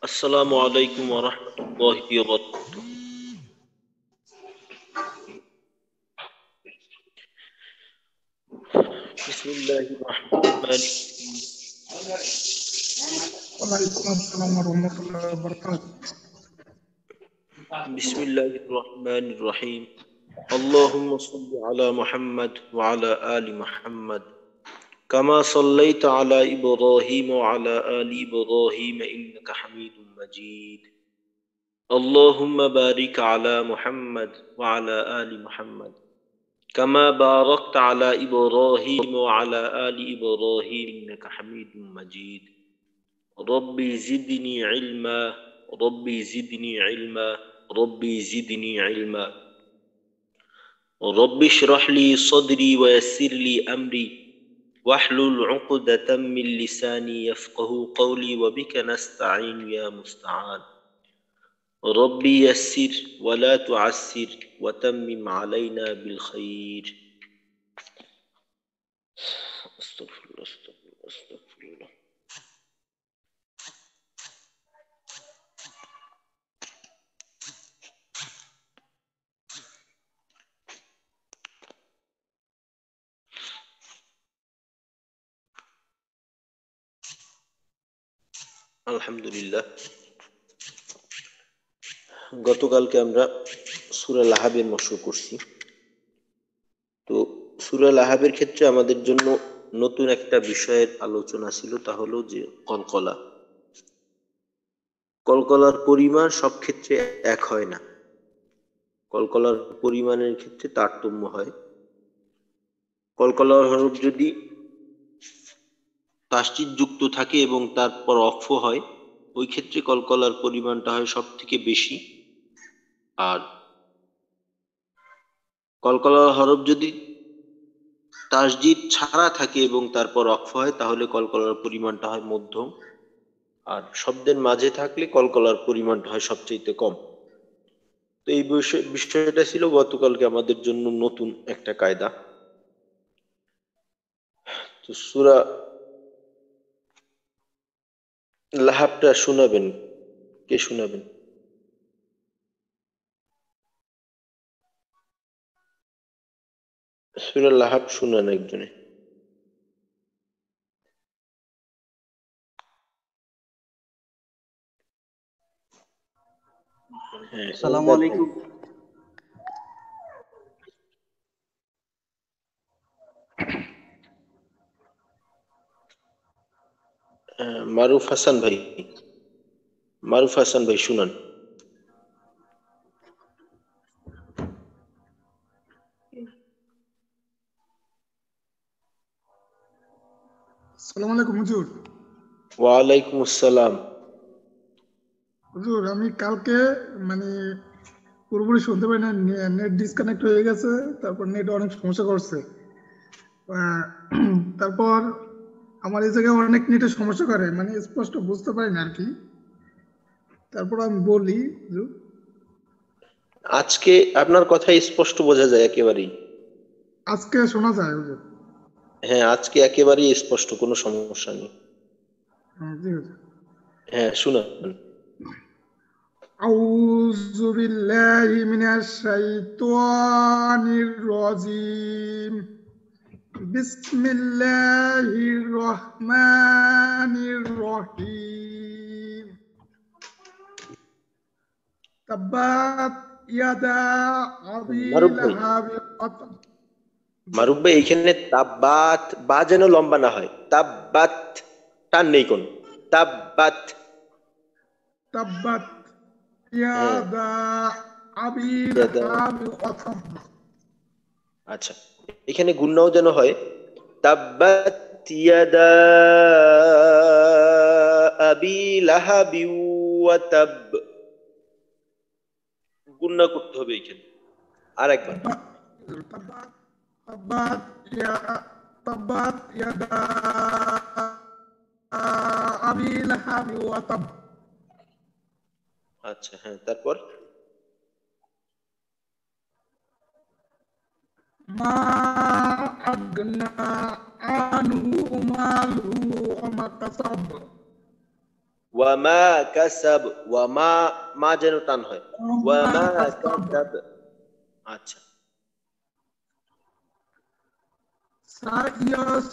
السلام عليكم ورحمة الله وبركاته. بسم الله الرحمن الرحيم. وعليكم السلام ورحمة الله وبركاته. بسم الله الرحمن الرحيم. اللهم صل على محمد وعلى آل محمد. كما صليت على إبراهيم وعلى آل إبراهيم إنك حميد مجيد. اللهم بارك على محمد وعلى آل محمد. كما باركت على إبراهيم وعلى آل إبراهيم إنك حميد مجيد. ربي زدني علما. ربي زدني علما. ربي زدني علما. رب اشرح لي صدري ويسر لي أمري. واحلل عقدة من لساني يفقه قولي وبك نستعين يا مستعان. ربي يسر ولا تعسر وتمم علينا بالخير. আলহামদুলিল্লাহ। গতকালকে আমরা সুরা লাহাবের মশু করছি তো সুরা লাহাবের ক্ষেত্রে আমাদের জন্য নতুন একটা বিষয়ের আলোচনা ছিল, তা হলো যে কলকলা। কলকলার পরিমাণ সব ক্ষেত্রে এক হয় না। কলকলার পরিমাণের ক্ষেত্রে তারতম্য হয়। কলকলার হরফ যদি তাসচিদ যুক্ত থাকে এবং তারপর অক্ষ হয়, ওই ক্ষেত্রে কলকলার পরিমাণটা হয় সব থেকে বেশি। আর কলকলার হরফ যদি তাসজিদ ছাড়া থাকে এবং তারপর অক্ষ হয়, তাহলে কলকলার পরিমাণটা হয় মধ্যম। আর শব্দের মাঝে থাকলে কলকলার পরিমাণটা হয় সবচেয়ে কম। তো এই বিষয়, বিষয়টা ছিল গতকালকে আমাদের জন্য নতুন একটা কায়দা। তো সুরা লাহাবটা শোনাবেন কে শোনাবেন? সুরা লাহাব শুনান একজনে। হ্যাঁ আসসালামু আলাইকুম আহ, মারুফ হাসান ভাই মারুফ হাসান ভাই শুনান। আসসালামু আলাইকুম হুজুর। আসসালাম। হুজুর আমি কালকে মানে পুরোপুরি শুনতে পারি না নেট ডিসকানেক্ট হয়ে গেছে তারপর নেট অনেক সমস্যা করছে। তারপর আমার এই জায়গায় অনেক নেটের সমস্যা করে মানে স্পষ্ট বুঝতে পারি না আর কি তারপর আমি বলি হুজুর আজকে আপনার কথা স্পষ্ট বোঝা যায় একেবারেই আজকে শোনা যায় হুজুর হ্যাঁ আজকে একেবারেই স্পষ্ট কোনো সমস্যা নেই হ্যাঁ, জি হুজুর হ্যাঁ শুনান أعوذ بالله من الشيطان الرجيم بسم الله الرحمن الرحيم تبت يدا أبي মারুফ ভাই। لهب وتب মারুফ ভাই এইখানে তাব্বাত বা যেন লম্বা না হয় তাব্বাত টান নেই কোন তাব্বাত تبت يدا أبي يدا- لهب وتب আচ্ছা এখানে গুন্নাও যেন হয় করতে হবে এখানে। আর একবার আচ্ছা হ্যাঁ তারপর? ما أغنى عنه ماله وما كسب ওয়ামা কাসাব ওয়ামা মা যেন টান হয় ওয়ামা কাসাব আচ্ছা সাইয়াস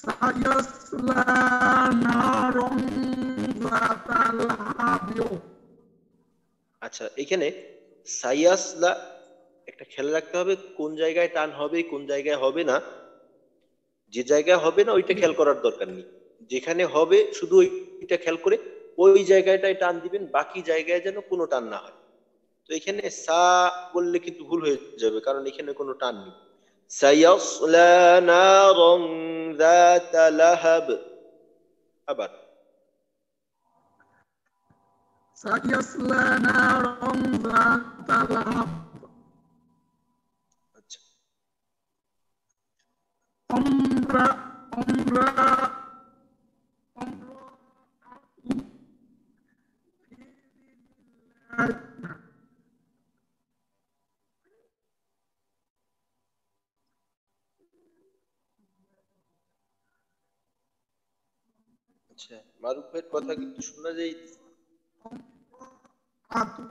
সায়াসলা নারং যাতা লাহাবিও আচ্ছা এখানে সাইয়াসলা একটা খেয়াল রাখতে হবে কোন জায়গায় টান হবে, কোন জায়গায় হবে না। যে জায়গায় হবে না, ওইটা খেয়াল করার দরকার নেই। যেখানে হবে, শুধু ওইটা খেয়াল করে ওই জায়গাটায় টান দিবেন, বাকি জায়গায় যেন কোনো টান না হয়। তো এখানে সা বললে কিন্তু ভুল হয়ে যাবে, কারণ এখানে কোনো টান নেই। আবার। নারং যাতা লাহাব। আমরা আমরা আচ্ছা মারুফ ভাইয়ের কথা কিন্তু শোনা যায়। আতু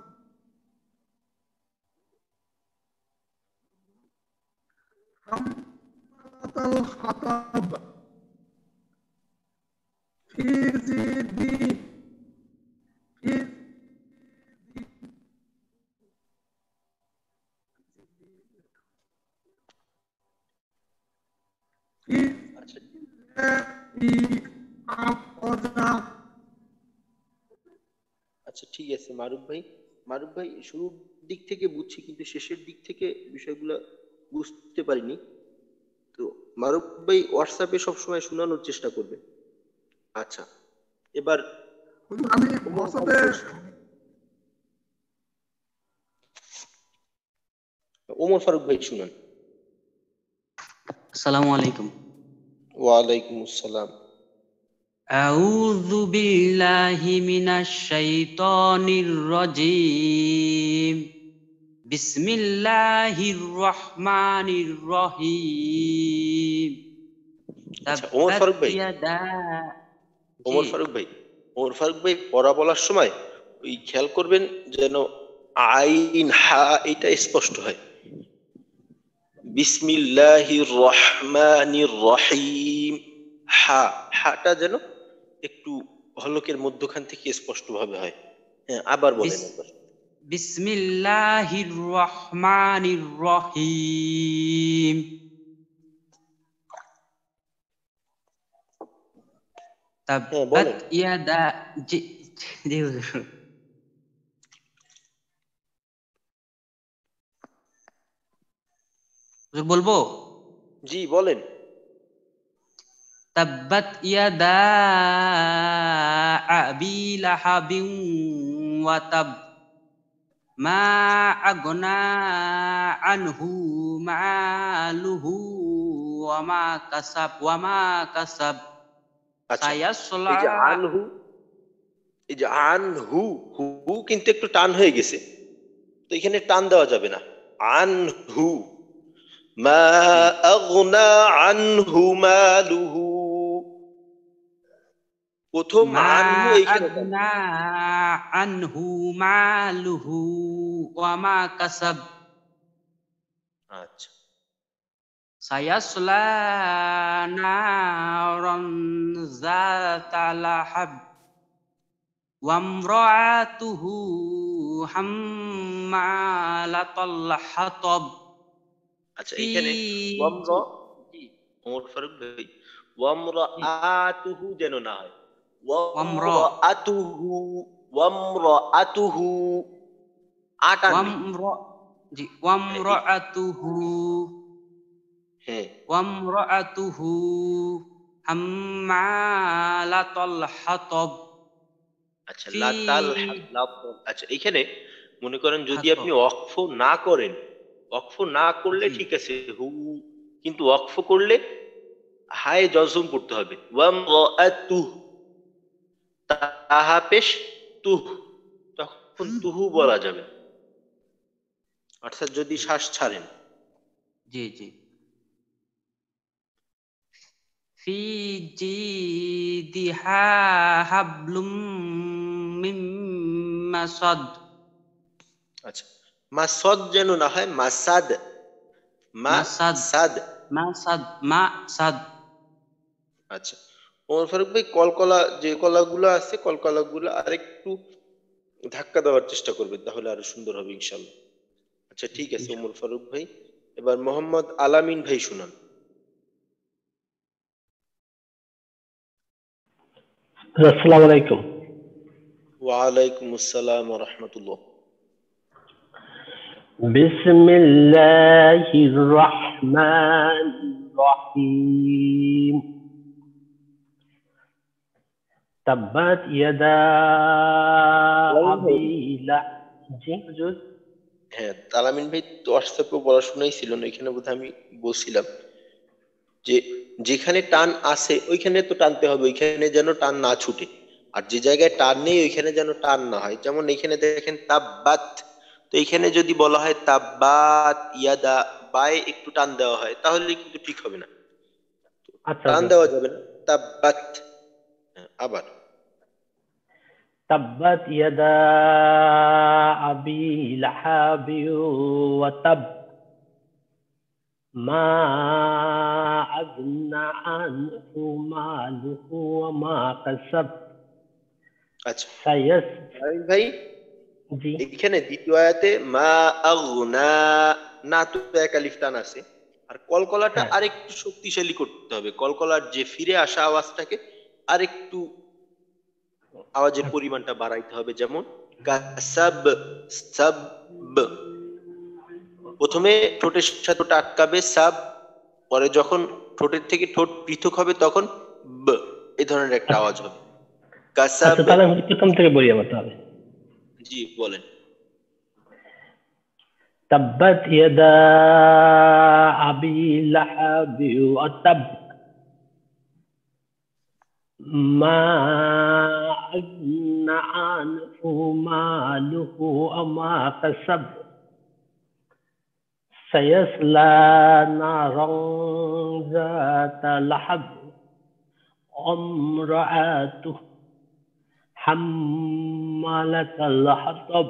আচ্ছা ঠিক আছে, মারুফ ভাই। মারুফ ভাই, শুরুর দিক থেকে বুঝছি, কিন্তু শেষের দিক থেকে বিষয়গুলো বুঝতে পারিনি। তো মারুফ ভাই হোয়াটসঅ্যাপে সবসময় শোনানোর চেষ্টা করবে। আচ্ছা এবার আমি ওমর ফারুক ভাই শুনান। আলাইকুম। ওয়ালাইকুম আসসালাম। আউযু বিল্লাহি মিনাশ বিসমিল্লাহির রহমানির রহিম। আচ্ছা, ওমর ফারুক ভাই। ওমর ফারুক ভাই ওমর ফারুক ভাই পড়া বলার সময় ওই খেয়াল করবেন যেন আইন হা এটা স্পষ্ট হয়। বিসমিল্লাহির রহমানির রহিম। হা হাটা যেন একটু হলকের মধ্যখান থেকে স্পষ্ট ভাবে হয়। হ্যাঁ আবার বলেন একবার। بسم الله الرحمن الرحيم বলেন। تبت يدا জি জি হুজুর। হুজুর বলবো জি বলেন تبت يدا أبي لهب وتب ما মা আগনা আনহু মালুহু ওয়ামা কাসাব ওয়ামা কাসাব। আচ্ছা, সায়াসলা আনহু এই যে আনহু হু কিন্তু একটু টান হয়ে গেছে। তো এখানে টান দেওয়া যাবে না। আনহু মা আগনা আনহু মালুহু প্রথম আনহু এইখানে আনা আনহু মালুহু ওয়া মা কাসাব আচ্ছা সায়াসলা নারন যাতা লাহাব ওয়া ইমরাতুহু হাম্মালাতাল হাতাব আচ্ছা এইখানে ওয়ামরা ওমর ফারুক ভাই ওয়ামরাআতুহু যেন না হয় আচ্ছা লাতাল হাতব আচ্ছা এখানে মনে করেন যদি আপনি ওয়াকফ না করেন ওয়াকফ না করলে ঠিক আছে হু কিন্তু ওয়াকফ করলে হায় জজম পড়তে হবে। ওয়ামরাআতুহু তাহা পেশ তুহ। তখন তুহু বলা যাবে। অর্থাৎ যদি শ্বাস ছাড়েন। জি জি। ফি জি দিহা হাবলুম মাসাদ। আচ্ছা। মাসাদ যেন না হয় মাসাদ। মাসাদ। সাদ মাসাদ মাসাদ। আচ্ছা। ওমর ফারুক ভাই কলকলা যে কলাগুলো আছে কলকলাগুলো আরেকটু ধাক্কা দেওয়ার চেষ্টা করবেন তাহলে আরো সুন্দর হবে ইনশাল্লাহ আচ্ছা ঠিক আছে ওমর ফারুক ভাই এবার মোহাম্মদ আলামিন ভাই শুনান আসসালামু আলাইকুম ওয়ালাইকুম আসসালাম রহমতুল্লাহ بسم الله الرحمن الرحيم تبت يدا أبي لهب জি হুজুর হ্যাঁ আলামিন ভাই তো হোয়াটসঅ্যাপে পড়াশোনাই ছিল না এখানে বোধহয় আমি বলছিলাম যে যেখানে টান আছে ওইখানে তো টানতে হবে ওইখানে যেন টান না ছুটে আর যে জায়গায় টান নেই ওইখানে যেন টান না হয় যেমন এখানে দেখেন তাব্বাত তো এখানে যদি বলা হয় তাব্বাত ইয়াদা বায়ে একটু টান দেওয়া হয় তাহলে কিন্তু ঠিক হবে না আচ্ছা টান হুজুর। দেওয়া যাবে না তাব্বাত আবার। তাব্বাত ইয়াদা আবি ওয়া তাব। মা আগনা আনহু মালুহু ওয়া মা কাসাব। আচ্ছা। ভাই এখানে দ্বিতীয় আয়াতে মা আগনা না তো এক আছে। আর কলকলাটা হ্যাঁ। আরেকটু শক্তিশালী করতে হবে। কলকলার যে ফিরে আসা আওয়াজটাকে আরেকটু আওয়াজের পরিমাণটা বাড়াইতে হবে যেমন কাসাব সাব প্রথমে ঠোঁটের সাথে ঠোঁট আটকাবে সাব পরে যখন ঠোঁটের থেকে ঠোঁট পৃথক হবে তখন ব এই ধরনের একটা আওয়াজ হবে কাসাব আচ্ছা তাহলে আমি প্রথম থেকে বলি আমার তাহলে জি বলেন تبت يدا أبي لهب وتب ما أغنى عنه ماله أما كسب. سيصلى نارا ذات لحب امرأته حمالة الحطب.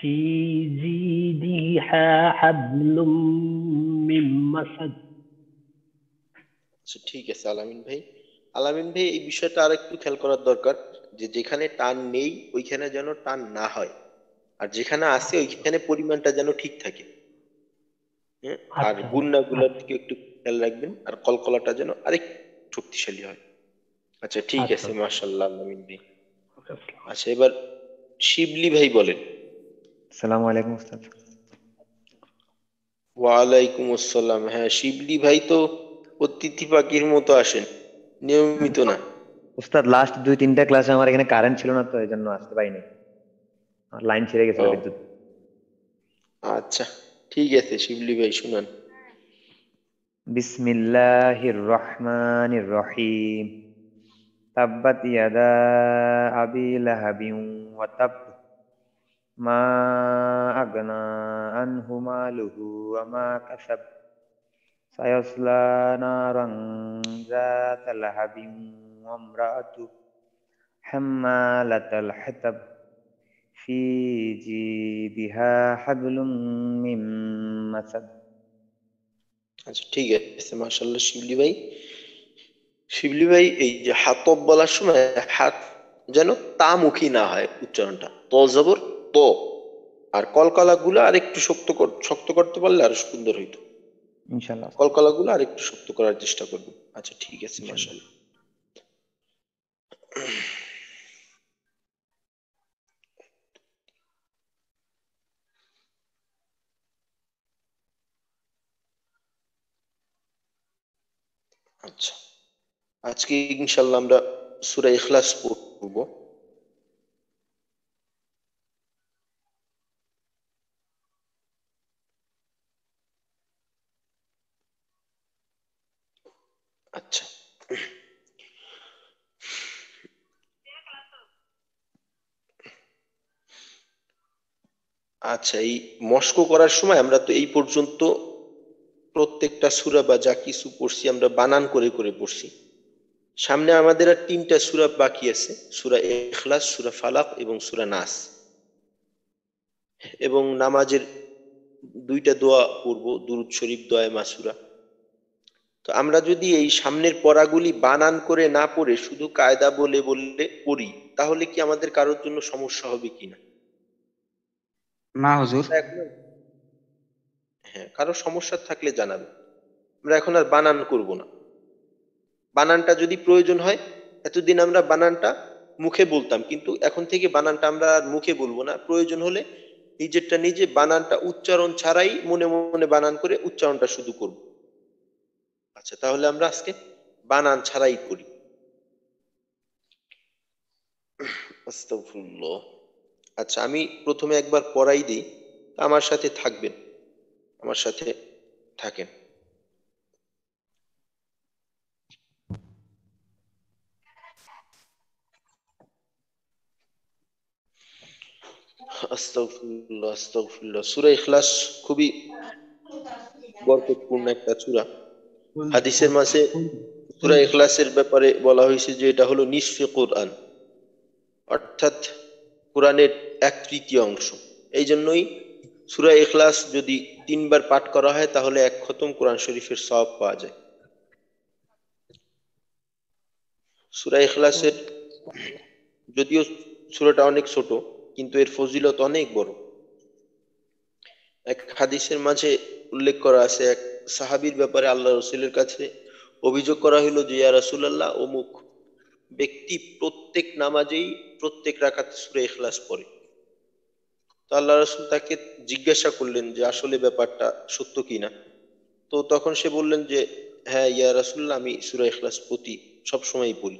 في زيدها حبل من مسد. ستيك سالمين بھائی۔ আলামিন ভাই এই বিষয়টা আরেকটু খেয়াল করার দরকার যে যেখানে টান নেই ওইখানে যেন টান না হয়। আর যেখানে আছে ওইখানে পরিমাণটা যেন ঠিক থাকে। হ্যাঁ? আর আচ্ছা, গুন্নাগুলোর দিকে একটু খেয়াল রাখবেন আর কলকলাটা যেন আরেক শক্তিশালী হয়। আচ্ছা ঠিক আচ্ছা। আছে মাশাআল্লাহ আলামিন ভাই। আচ্ছা এবার শিবলি ভাই বলেন। সালামু আলাইকুম উস্তাদ ওয়ালাইকুম আসসালাম। হ্যাঁ শিবলি ভাই তো অতিথি পাখির মতো আসেন। নিয়মিত না। উস্তাদ লাস্ট দুই তিনটা ক্লাসে আমার এখানে কারেন্ট ছিল না তো এই জন্য আসতে পারিনি। লাইন ছেড়ে গেছিল বিদ্যুৎ। আচ্ছা ঠিক আছে শিবলি ভাই শুনান। বিসমিল্লাহির রহমানির রহিম। তাব্বাত ইয়াদা আবি লাহাবিন ওয়া তাব মা আগনা আনহু মালুহু ওয়া মা কাসাব। সায়াসলা নারান যাতা লাহাবিন ওয়া ইমরাআতু হাম্মালাতাল হাতাব في جيدها حبل من مسد আচ্ছা ঠিক আছে মাশাল্লাহ শিবলি ভাই শিবলি ভাই এই যে হাতব বলার সময় হাত যেন তামুখী না হয় উচ্চারণটা ত জবর ত আর কলকলা গুলো আর একটু শক্ত কর- শক্ত করতে পারলে আরো সুন্দর হইতো ইনশাল্লাহ কলকলা গুলো আর একটু শক্ত করার চেষ্টা করব। আচ্ছা ঠিক আছে মাশাল্লাহ আচ্ছা আজকে ইনশাল্লাহ আমরা সূরা ইখলাস পড়ব আচ্ছা আচ্ছা এই মস্কো করার সময় আমরা তো এই পর্যন্ত প্রত্যেকটা সুরা বা যা কিছু পড়ছি আমরা বানান করে করে পড়ছি। সামনে আমাদের আর তিনটা সুরা বাকি আছে, সুরা এখলাস সুরা ফালাক এবং সুরা নাস। এবং নামাজের দুইটা দোয়া পড়ব, দুরুদ শরীফ, দোয়া মাসুরা তো আমরা যদি এই সামনের পড়াগুলি বানান করে না পড়ে, শুধু কায়দা বলে বললে পড়ি, তাহলে কি আমাদের কারোর জন্য সমস্যা হবে কিনা? না, হুজুর। হ্যাঁ কারও সমস্যা থাকলে জানাবে আমরা এখন আর বানান করব না। বানানটা যদি প্রয়োজন হয়, এতদিন আমরা বানানটা মুখে বলতাম, কিন্তু এখন থেকে বানানটা আমরা আর মুখে বলব না। প্রয়োজন হলে নিজেরটা নিজে বানানটা উচ্চারণ ছাড়াই মনে মনে বানান করে উচ্চারণটা শুধু করব। আচ্ছা তাহলে আমরা আজকে বানান ছাড়াই করি। আস্তাগফিরুল্লাহ। আচ্ছা আমি প্রথমে একবার পড়াই দিই, আমার সাথে থাকবেন, আমার সাথে থাকেন। আস্তাগফিরুল্লাহ আস্তাগফিরুল্লাহ। সূরা ইখলাস খুবই বরকতপূর্ণ একটা সূরা। হাদিসের মাঝে সূরা ইখলাসের ব্যাপারে বলা হয়েছে যে এটা হলো নিসফে কোরআন। অর্থাৎ কোরআনের এক তৃতীয় অংশ। এই জন্যই সূরা ইখলাস যদি তিনবার পাঠ করা হয়, তাহলে এক খতম কোরআন শরীফের সব পাওয়া যায়। সূরা এখলাসের যদিও সূরাটা অনেক ছোট, কিন্তু এর ফজিলত অনেক বড়। এক হাদিসের মাঝে উল্লেখ করা আছে, এক সাহাবীর ব্যাপারে আল্লাহ রসুলের কাছে অভিযোগ করা হলো যে, ইয়া রাসূলুল্লাহ, অমুক ব্যক্তি প্রত্যেক নামাজেই প্রত্যেক রাখাতে সূরা এখলাস পড়ে। তো আল্লাহ রসুল তাকে জিজ্ঞাসা করলেন যে, আসলে ব্যাপারটা সত্য কিনা? তো তখন সে বললেন যে হ্যাঁ ইয়া রাসূলুল্লাহ, আমি সূরা ইখলাস প্রতি সবসময় পড়ি।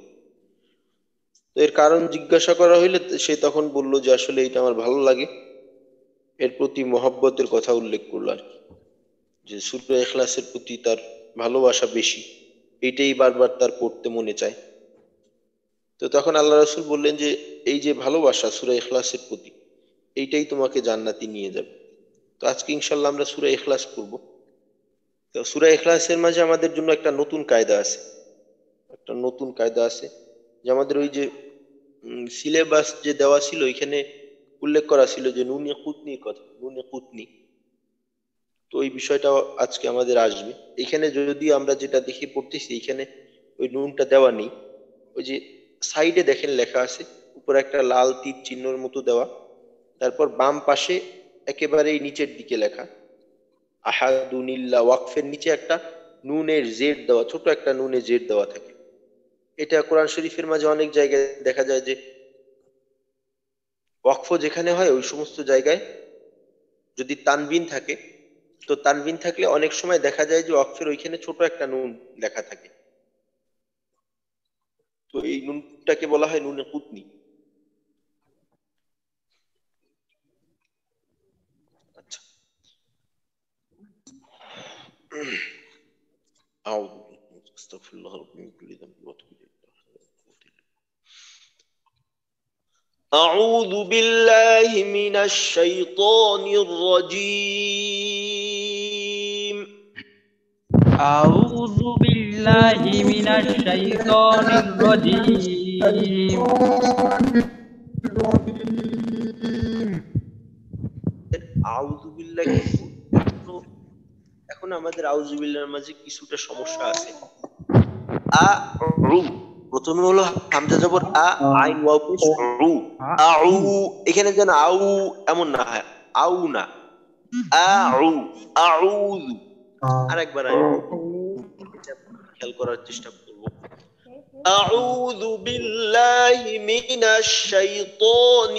তো এর কারণ জিজ্ঞাসা করা হইলে সে তখন বলল যে, আসলে এটা আমার ভালো লাগে। এর প্রতি মহব্বতের কথা উল্লেখ করল আর কি। যে, সূরা এখলাসের প্রতি তার ভালোবাসা বেশি, এটাই বারবার তার পড়তে মনে চায়। তো তখন আল্লাহ রসুল বললেন যে, এই যে ভালোবাসা সূরা ইখলাসের প্রতি, এইটাই তোমাকে জান্নাতি নিয়ে যাবে। তো আজকে ইনশাল্লাহ আমরা সূরা এখলাস করব তো সূরা এখলাসের মাঝে আমাদের জন্য একটা নতুন কায়দা আছে। একটা নতুন কায়দা আছে যে আমাদের ওই যে সিলেবাস যে দেওয়া ছিল এখানে উল্লেখ করা ছিল যে, নুনে কুতনির কথা নুনে কুতনি। তো ওই বিষয়টা আজকে আমাদের আসবে। এখানে যদি আমরা যেটা দেখে পড়তেছি, এখানে ওই নুনটা দেওয়া নেই। ওই যে সাইডে দেখেন লেখা আছে, উপরে একটা লাল তীর চিহ্নর মতো দেওয়া, তারপর বাম পাশে একেবারেই নিচের দিকে লেখা আহাদুনিল্লাহ ওয়াকফের নিচে একটা নুনের জেড দেওয়া, ছোট একটা নুনে জেড দেওয়া থাকে। এটা কোরআন শরীফের মাঝে অনেক জায়গায় দেখা যায় যে, ওয়াকফ যেখানে হয় ওই সমস্ত জায়গায় যদি তানবিন থাকে, তো তানবিন থাকলে অনেক সময় দেখা যায় যে ওয়াকফের ওইখানে ছোট একটা নুন লেখা থাকে। তো এই নুনটাকে বলা হয় নুনে কুতনি আচ্ছা أعوذ بالله أستغفر الله ربي من كل ذنب وأتوب إليه أعوذ بالله من الشيطان الرجيم أعوذ بالله من الشيطان الرجيم আউযু বিল্লাহি এখন আমাদের আউযু বিল্লাহর মাঝে কিছুটা সমস্যা আছে আ রু প্রথমে হলো হামজা জবর আ আইন ওয়াও পেশ রু আউ এখানে যেন আউ এমন না হয় আউ না আউ আউযু আরেকবার আমি খেয়াল করার চেষ্টা করব أعوذ بالله من الشيطان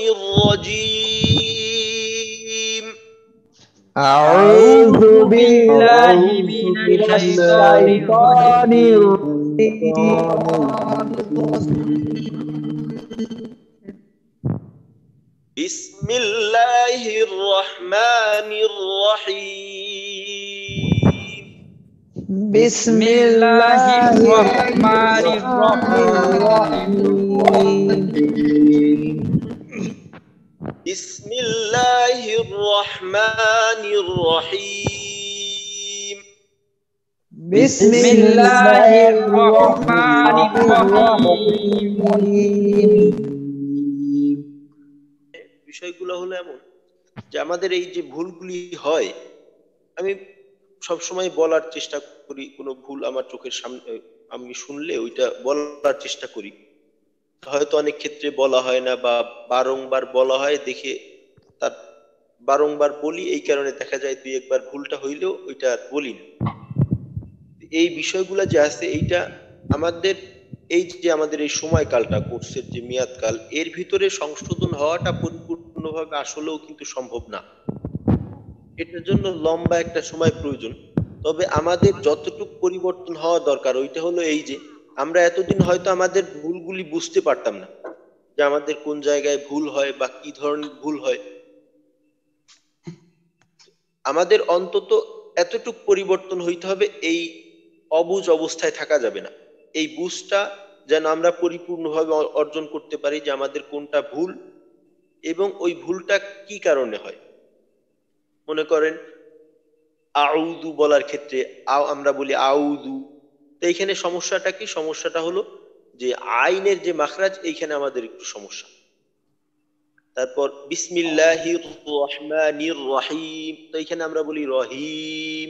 الرجيم أعوذ بالله من الشيطان الرجيم بسم الله الرحمن الرحيم Bismillahirrahmanirrahim. Bismillahirrahmanirrahim. Bismillahirrahmanirrahim. বিষয়গুলো হলো এমন যে আমাদের এই যে ভুলগুলি হয় আমি সব সময় বলার চেষ্টা করি, কোনো ভুল আমার চোখের সামনে আমি শুনলে ওইটা বলার চেষ্টা করি। হয়তো অনেক ক্ষেত্রে বলা হয় না বা বারংবার বলা হয়, দেখে তার বারংবার বলি, এই কারণে দেখা যায় দুই একবার ভুলটা হইলেও ওইটা আর বলি না। এই বিষয়গুলো যে আছে, এইটা আমাদের, এই যে আমাদের এই সময়কালটা, কোর্সের যে মেয়াদকাল, এর ভিতরে সংশোধন হওয়াটা পরিপূর্ণভাবে আসলেও কিন্তু সম্ভব না। এটার জন্য লম্বা একটা সময় প্রয়োজন। তবে আমাদের যতটুকু পরিবর্তন হওয়া দরকার, ওইটা হলো এই যে, আমরা এতদিন হয়তো আমাদের ভুলগুলি বুঝতে পারতাম না যে আমাদের কোন জায়গায় ভুল হয় বা কি ধরনের ভুল হয়। আমাদের অন্তত এতটুক পরিবর্তন হইতে হবে, এই অবুজ অবস্থায় থাকা যাবে না। এই বুঝটা যেন আমরা পরিপূর্ণভাবে অর্জন করতে পারি যে আমাদের কোনটা ভুল এবং ওই ভুলটা কি কারণে হয়। মনে করেন আউদু বলার ক্ষেত্রে আমরা বলি আউদু তো এইখানে সমস্যাটা কি? সমস্যাটা হলো যে আইনের যে মাখরাজ, এইখানে আমাদের একটু সমস্যা। তারপর বিসমিল্লাহির রহমানির রহিম তো এইখানে আমরা বলি রহিম।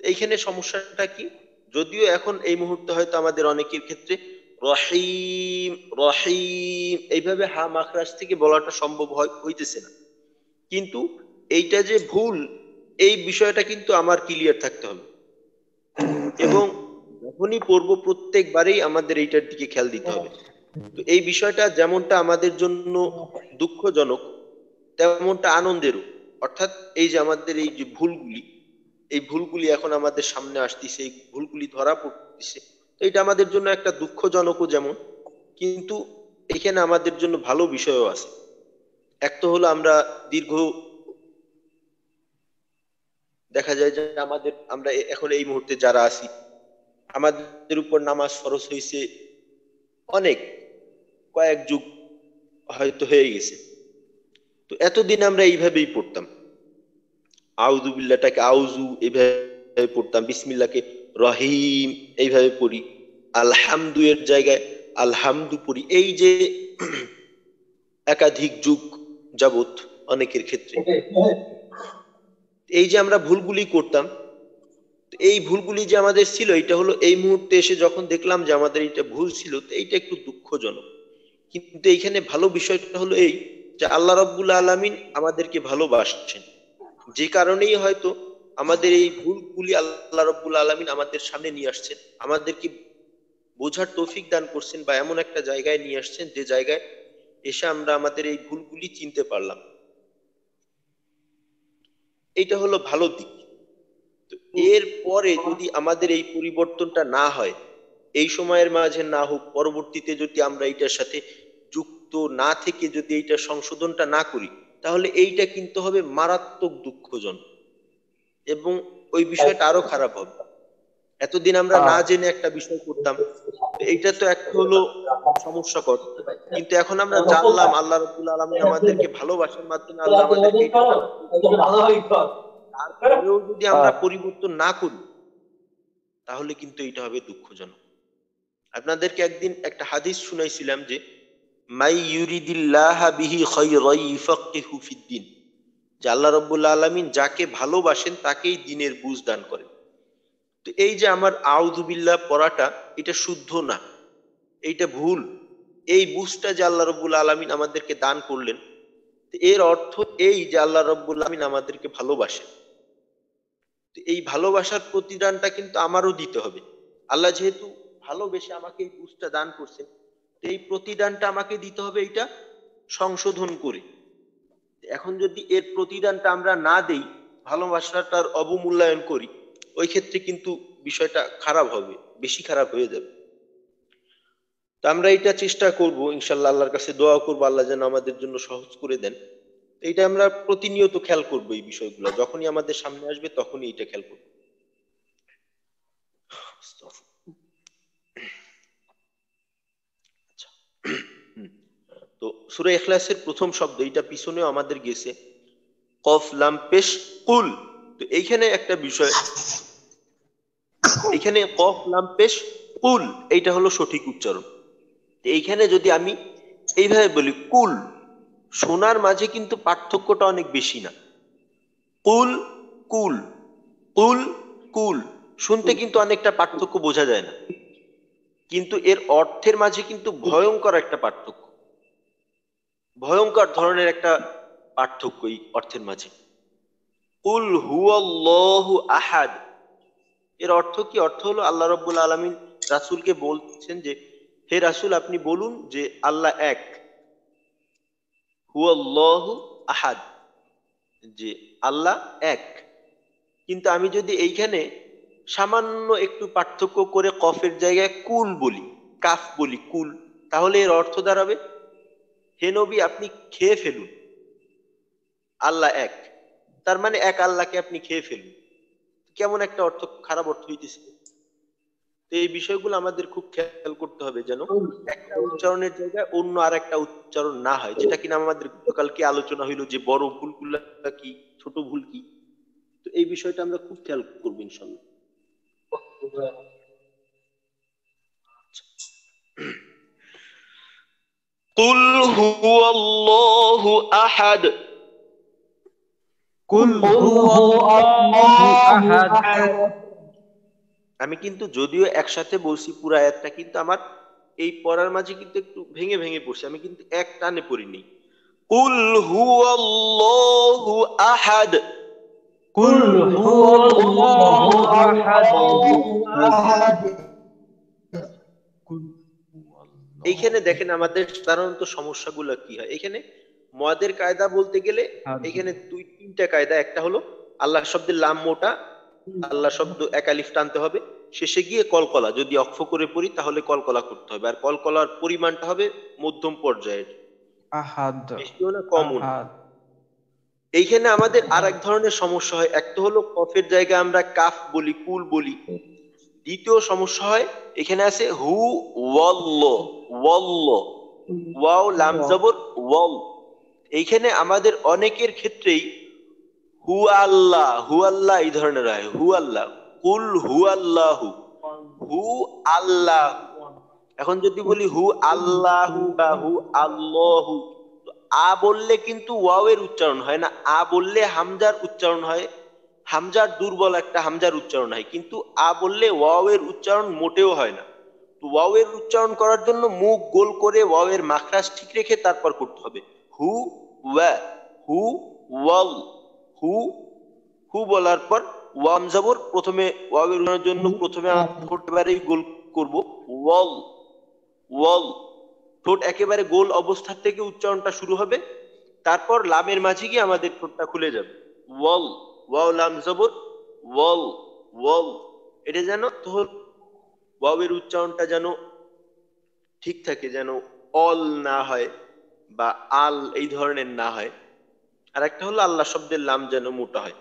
এইখানে সমস্যাটা কি? যদিও এখন এই মুহূর্তে হয়তো আমাদের অনেকের ক্ষেত্রে রহিম রহিম, এইভাবে হা মাখরাজ থেকে বলাটা সম্ভব হইতেছে না। কিন্তু এইটা যে ভুল, এই বিষয়টা কিন্তু আমার ক্লিয়ার থাকতে হবে। এবং যখনই পড়ব প্রত্যেকবারেই আমাদের এইটার দিকে খেয়াল দিতে হবে। তো এই বিষয়টা যেমনটা আমাদের জন্য দুঃখজনক, তেমনটা আনন্দেরও। অর্থাৎ এই যে আমাদের এই যে ভুলগুলি, এই ভুলগুলি এখন আমাদের সামনে আসতেছে, এই ভুলগুলি ধরা পড়তেছে এটা আমাদের জন্য একটা দুঃখজনকও যেমন, কিন্তু এখানে আমাদের জন্য ভালো বিষয়ও আছে। এক তো হলো আমরা দীর্ঘ দেখা যায় যে আমাদের, আমরা এখন এই মুহূর্তে যারা আছি, আমাদের উপর নামাজ ফরজ হয়েছে অনেক, কয়েক যুগ হয়তো হয়ে গেছে। তো এতদিন আমরা এইভাবেই পড়তাম। আউযু বিল্লাহটাকে আউযু এইভাবে পড়তাম বিসমিল্লাকে রহিম এইভাবে পড়ি আলহামদু এর জায়গায় আলহামদু পড়ি। এই যে একাধিক যুগ যাবত অনেকের ক্ষেত্রে। এই যে আমরা ভুলগুলি করতাম এই ভুলগুলি যে আমাদের ছিল, এটা হলো এই মুহূর্তে এসে যখন দেখলাম যে আমাদের এটা ভুল ছিল, তো এইটা একটু দুঃখজনক। কিন্তু এইখানে ভালো বিষয়টা হলো এই যে আল্লাহ রব্বুল আলামিন আমাদেরকে ভালোবাসছেন। যে কারণেই হয়তো আমাদের এই ভুলগুলি আল্লাহ রব্বুল আলামিন আমাদের সামনে নিয়ে আসছেন। আমাদেরকে বোঝার তৌফিক দান করছেন বা এমন একটা জায়গায় নিয়ে আসছেন যে জায়গায় এসে আমরা আমাদের এই ভুলগুলি চিনতে পারলাম। এটা হলো ভালো দিক। এর পরে যদি আমাদের এই পরিবর্তনটা না হয় এই সময়ের মাঝে না হোক পরবর্তীতে যদি আমরা এটার সাথে যুক্ত না থেকে যদি এইটা সংশোধনটা না করি তাহলে এইটা কিন্তু হবে মারাত্মক দুঃখজনক। এবং ওই বিষয়টা আরও খারাপ হবে। এতদিন আমরা না জেনে একটা বিষয় করতাম এইটা তো একটা হলো সমস্যাকর। কিন্তু এখন আমরা জানলাম আল্লাহ রবুল আলমী আমাদেরকে ভালোবাসার মাধ্যমে আল্লাহ আমাদেরকে তারপরেও যদি আমরা পরিবর্তন না করি তাহলে কিন্তু এটা হবে দুঃখজনক। আপনাদেরকে একদিন একটা হাদিস শুনাইছিলাম যে মাই ইউরিদিল্লাহ বিহি ফিদ্দিন যে আল্লাহ রাব্বুল আলামিন যাকে ভালোবাসেন তাকেই দিনের বুঝ দান করেন। তো এই যে আমার আউযুবিল্লাহ পড়াটা, এটা শুদ্ধ না, এইটা ভুল। এই বুঝটা যে আল্লাহ রব্বুল আলামিন আমাদেরকে দান করলেন এর অর্থ এই যে আল্লাহ রব্বুল আলামিন আমাদেরকে ভালোবাসেন তো এই ভালোবাসার প্রতিদানটা কিন্তু আমারও দিতে হবে। আল্লাহ যেহেতু ভালোবেসে আমাকে এই বুঝটা দান করছেন এই প্রতিদানটা আমাকে দিতে হবে এটা সংশোধন করে। এখন যদি এর প্রতিদানটা আমরা না দেই, ভালোবাসাটার অবমূল্যায়ন করি ওই ক্ষেত্রে কিন্তু বিষয়টা খারাপ হবে, বেশি খারাপ হয়ে যাবে। তো আমরা এটা চেষ্টা করব, ইনশাল্লাহ আল্লাহর কাছে দোয়া করব, আল্লাহ যেন আমাদের জন্য সহজ করে দেন। এটা আমরা প্রতিনিয়ত খেয়াল করব এই বিষয়গুলো, যখনই আমাদের সামনে আসবে তখনই এটা খেয়াল করব। আচ্ছা। তো সুরে এখলাসের প্রথম শব্দ এটা পিছনেও আমাদের গেছে। কফ, লাম, পেশ, কুল। তো এইখানে একটা বিষয় এখানে কফ লাম পেশ, কুল, এইটা হলো সঠিক উচ্চারণ। এইখানে যদি আমি এইভাবে বলি, কুল, শোনার মাঝে কিন্তু পার্থক্যটা অনেক বেশি না। কুল কুল কুল কুল, শুনতে কিন্তু অনেকটা পার্থক্য বোঝা যায় না। কিন্তু এর অর্থের মাঝে কিন্তু ভয়ঙ্কর একটা পার্থক্য। ভয়ঙ্কর ধরনের একটা পার্থক্য এই অর্থের মাঝে। কুল হুয়াল্লাহু আহাদ। এর অর্থ কি? অর্থ হলো আল্লাহ রব্বুল আলমিন রাসূলকে বলছেন যে, হে রাসূল, আপনি বলুন যে আল্লাহ এক, হুয়াল্লাহু আহাদ, যে আল্লাহ এক। কিন্তু আমি যদি এইখানে সামান্য একটু পার্থক্য করে কফের জায়গায় কুল বলি, কাফ বলি কুল, তাহলে এর অর্থ দাঁড়াবে? হে নবী, আপনি খেয়ে ফেলুন। আল্লাহ এক, তার মানে এক আল্লাহকে আপনি খেয়ে ফেলুন। কেমন একটা অর্থ খারাপ অর্থ হইতেছে তো এই বিষয়গুলো আমাদের খুব খেয়াল করতে হবে যেন একটা উচ্চারণের জায়গায় অন্য আর একটা উচ্চারণ না হয় যেটা কিনা আমাদের গতকালকে আলোচনা হইলো যে বড় ভুলগুলা কি ছোট ভুল কি তো এই বিষয়টা আমরা খুব খেয়াল করবো ইনশাল্লাহ قل هو الله أحد আমি কিন্তু যদিও একসাথে বলছি পুরা একটা কিন্তু আমার এই পড়ার মাঝে কিন্তু একটু ভেঙে ভেঙে পড়ছি। আমি কিন্তু এক টানে পড়িনি। কুল হুয়াল্লাহু আহাদ। কুল হুয়াল্লাহু আহাদ। এইখানে দেখেন আমাদের সাধারণত সমস্যাগুলো কি হয়? এখানে মদের কায়দা বলতে গেলে এখানে দুই তিনটা কায়দা। একটা হলো আল্লাহ শব্দের লাম মোটা আল্লাহ শব্দ একালিফ টানতে হবে। শেষে গিয়ে কলকলা। যদি অক্ষ করে পড়ি তাহলে কলকলা করতে হবে। আর কলকলার পরিমাণটা হবে মধ্যম পর্যায়ের। কমন এইখানে আমাদের আর এক ধরনের সমস্যা হয়। একটা হলো কফের জায়গায় আমরা কাফ বলি কুল বলি। দ্বিতীয় সমস্যা হয় এখানে আছে হু ওয়াল্ল ওয়াল্ল। ওয়াও লাম জবর ওয়াল। এইখানে আমাদের অনেকের ক্ষেত্রেই হু আল্লাহ হু আল্লাহ এই ধরনের হয় হু আল্লাহ কুল হু আল্লাহ হু আল্লাহ এখন যদি বলি হু আল্লাহু বা হু আল্লাহু আ বললে কিন্তু ওয়াও এর উচ্চারণ হয় না। আ বললে হামজার উচ্চারণ হয়, হামজার দুর্বল একটা হামজার উচ্চারণ হয়। কিন্তু আ বললে ওয়াও এর উচ্চারণ মোটেও হয় না। তো ওয়াও এর উচ্চারণ করার জন্য মুখ গোল করে ওয়াও এর মাখরাজ ঠিক রেখে তারপর করতে হবে। হু ওয়া, হু ওয়াল, হু হু বলার পর ওয়াম জবর প্রথমে উচ্চারণের জন্য প্রথমে ঠোঁট এবারেই গোল করব, ওয়াল ওয়াল, ঠোঁট একেবারে গোল অবস্থা থেকে উচ্চারণটা শুরু হবে, তারপর লামের মাঝে গিয়ে আমাদের ঠোঁটটা খুলে যাবে, ওয়াল, ওয়াও লাম জবর, ওয়াল ওয়াল, এটা যেন তোর ওয়াওয়ের উচ্চারণটা যেন ঠিক থাকে, যেন অল না হয়। বা আল এই ধরনের না হয়। আর একটা হলো আল্লাহ শব্দের লাম যেন মোটা হয়।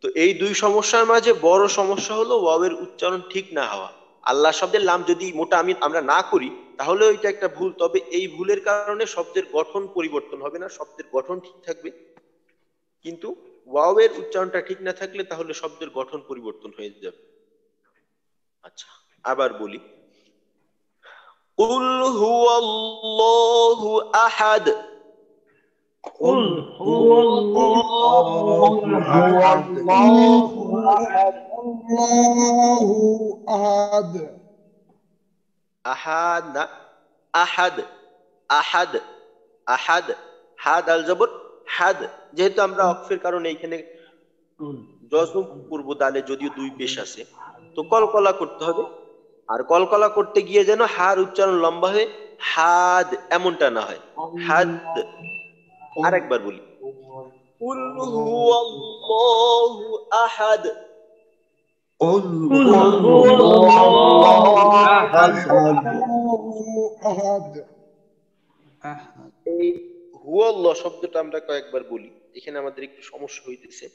তো এই দুই সমস্যার মাঝে বড় সমস্যা হলো ওয়াওয়ের উচ্চারণ ঠিক না হওয়া। আল্লাহ শব্দের লাম যদি মোটা আমি আমরা না করি, তাহলে ওইটা একটা ভুল। তবে এই ভুলের কারণে শব্দের গঠন পরিবর্তন হবে না, শব্দের গঠন ঠিক থাকবে। কিন্তু ওয়াওয়ের উচ্চারণটা ঠিক না থাকলে তাহলে শব্দের গঠন পরিবর্তন হয়ে যাবে। আচ্ছা আবার বলি। قل هو الله أحد قل هو الله أحد الله أحد আহাদ না আহাদ আহাদ আহাদ হাদ আল জবর হাদ যেহেতু আমরা অক্ষের কারণে এইখানে জজম পূর্ব দালে যদিও দুই পেশ আছে তো কলকলা করতে হবে আর কলকলা করতে গিয়ে যেন হার উচ্চারণ লম্বা হয়ে হাদ এমনটা না হয় হাদ আরেকবার বলি قل هو الله أحد قل قل هو هو الله أحد أحد أحد এই হুয়াল্লাহ শব্দটা আমরা কয়েকবার বলি এখানে আমাদের একটু সমস্যা হইতেছে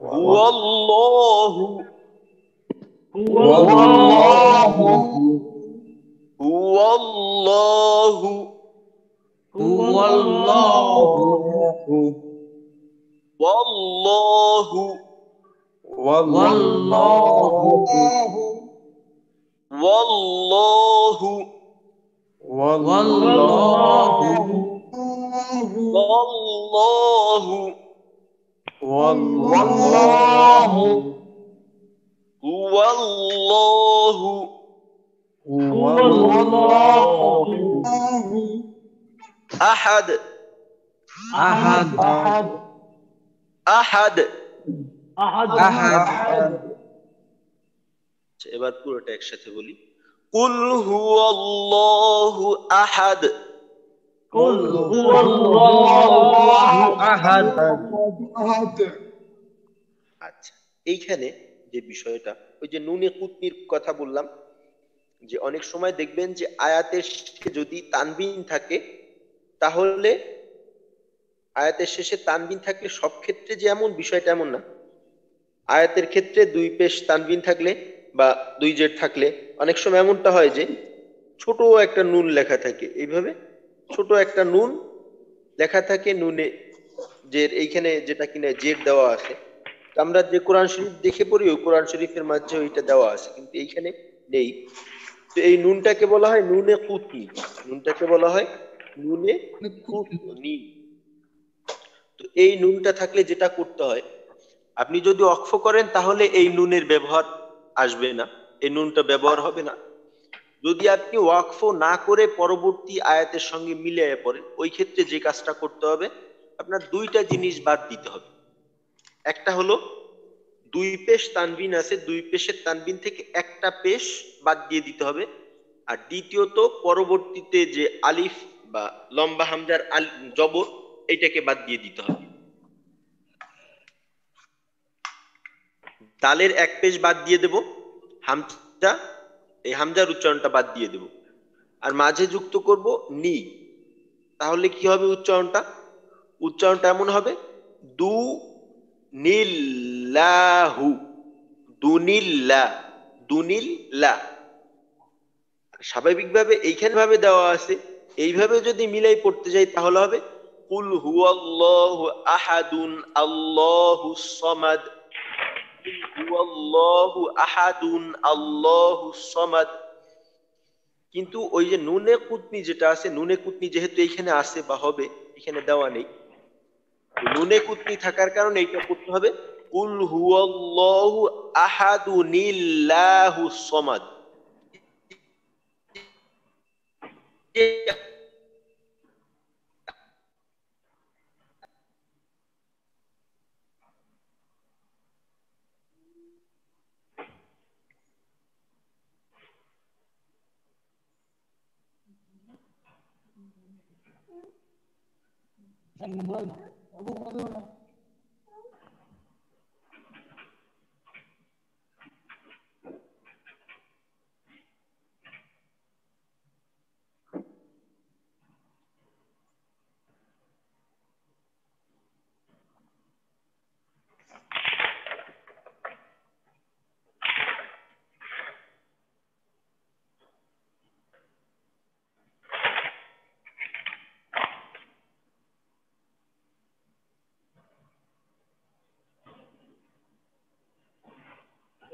হুয়াল্লাহু هو هو الله هو الله والله والله والله والله والله والله هو الله هو الله أحد أحد أحد أحد أحد أحد আচ্ছা, এবার পুরোটা একসাথে বলি কুল হুয়াল্লাহু আহাদ قل هو الله أحد আহাদ আচ্ছা এইখানে যে বিষয়টা, ওই যে নুনে কুতনির কথা বললাম, যে অনেক সময় দেখবেন যে আয়াতের যদি তানবিন থাকে, তাহলে আয়াতের শেষে তানবিন থাকলে সব ক্ষেত্রে যে এমন, বিষয়টা এমন না। আয়াতের ক্ষেত্রে দুই পেশ তানবিন থাকলে বা দুই জেড থাকলে, অনেক সময় এমনটা হয় যে ছোট একটা নুন লেখা থাকে। এইভাবে ছোট একটা নুন লেখা থাকে, নুনে যে এইখানে যেটা কিনা জেড দেওয়া আছে। আমরা যে কোরআন শরীফ দেখে পড়ি ওই কোরআন শরীফের মাঝে ওইটা দেওয়া আছে কিন্তু এইখানে নেই। তো এই নুনটাকে বলা হয় নুনে কুতনি। নুনটাকে বলা হয় নুনে কুতনি। তো এই নুনটা থাকলে যেটা করতে হয় আপনি যদি অক্ষ করেন তাহলে এই নুনের ব্যবহার আসবে না। এই নুনটা ব্যবহার হবে না। যদি আপনি ওয়াকফ না করে পরবর্তী আয়াতের সঙ্গে মিলিয়ে পড়েন ওই ক্ষেত্রে যে কাজটা করতে হবে আপনার দুইটা জিনিস বাদ দিতে হবে। একটা হলো দুই পেশ তানবিন আছে, দুই পেশের তানবিন থেকে একটা পেশ বাদ দিয়ে দিতে হবে। আর দ্বিতীয়ত পরবর্তীতে যে আলিফ বা লম্বা হামজার আল, জবর এইটাকে বাদ দিয়ে দিতে হবে। দালের এক পেশ বাদ দিয়ে দেব, হামজা, এই হামজার উচ্চারণটা বাদ দিয়ে দেব। আর মাঝে যুক্ত করব নি। তাহলে কি হবে উচ্চারণটা? উচ্চারণটা এমন হবে, দু নিল্লাহু, দুনিল্লা দুনিল্লা। স্বাভাবিকভাবে এইখানে ভাবে দেওয়া আছে, এইভাবে যদি মিলাই পড়তে যাই তাহলে হবে, কুল হুয়াল্লাহু আহাদুন, আল্লাহু সমাদ। হুয়াল্লাহু আহাদুন, আল্লাহু সমাদ। কিন্তু ওই যে নুনে কুতনি যেটা আছে, নুনে কুতনি যেহেতু এখানে আছে বা হবে, এখানে দেওয়া নেই। নুনে কুতনি থাকার কারণে এইটা করতে হবে। কুল হুয়াল্লাহু আহাদুনিল্লাহু সমাদ। 我不喝多了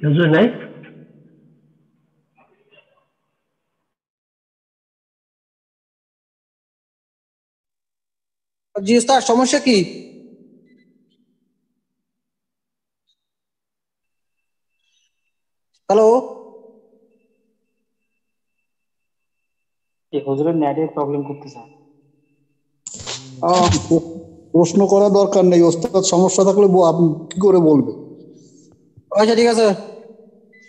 হুজুর নাই জি স্যার সমস্যা কি? হ্যালো হুজুরের নেটের প্রবলেম করতেছে। আহ, প্রশ্ন করা দরকার নেই ওস্তাদ সমস্যা থাকলে আপনি কি করে বলবে Oh jadi nggak?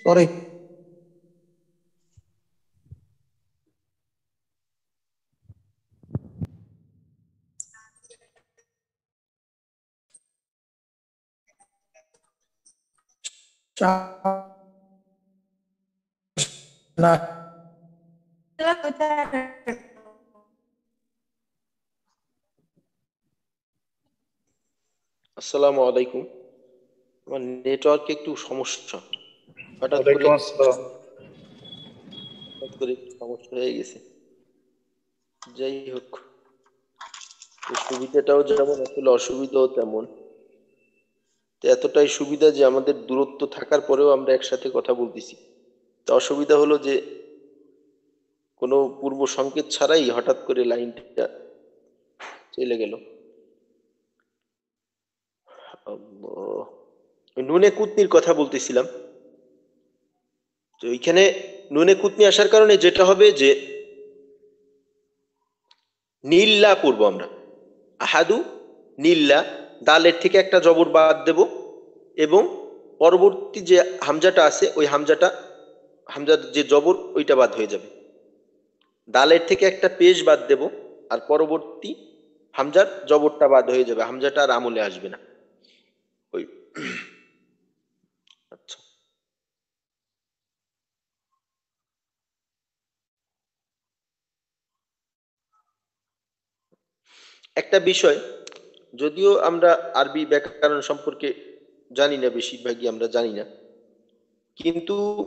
Sorry. Assalamualaikum. আমার নেটওয়ার্কে একটু সমস্যা। হঠাৎ করে হঠাৎ করে সমস্যা হয়ে গেছে। যাই হোক সুবিধাটাও যেমন আসলে অসুবিধাও তেমন। তো এতটাই সুবিধা যে আমাদের দূরত্ব থাকার পরেও আমরা একসাথে কথা বলতেছি। তা অসুবিধা হলো যে কোনো পূর্ব সংকেত ছাড়াই হঠাৎ করে লাইনটা চলে গেল। আল্লাহ। নুনে কুতনির কথা বলতেছিলাম। তো এইখানে নুনে কুতনি আসার কারণে যেটা হবে যে নীল্লা পড়ব আমরা। আহাদু নীল্লা দালের থেকে একটা জবর বাদ দেব এবং পরবর্তী যে হামজাটা আছে, ওই হামজাটা, হামজার যে জবর, ওইটা বাদ হয়ে যাবে। দালের থেকে একটা পেশ বাদ দেব আর পরবর্তী হামজার জবরটা বাদ হয়ে যাবে। হামজাটা আর আমলে আসবে না। ওই একটা বিষয়, যদিও আমরা আরবি ব্যাকরণ সম্পর্কে জানি না, বেশিরভাগই আমরা জানি না। কিন্তু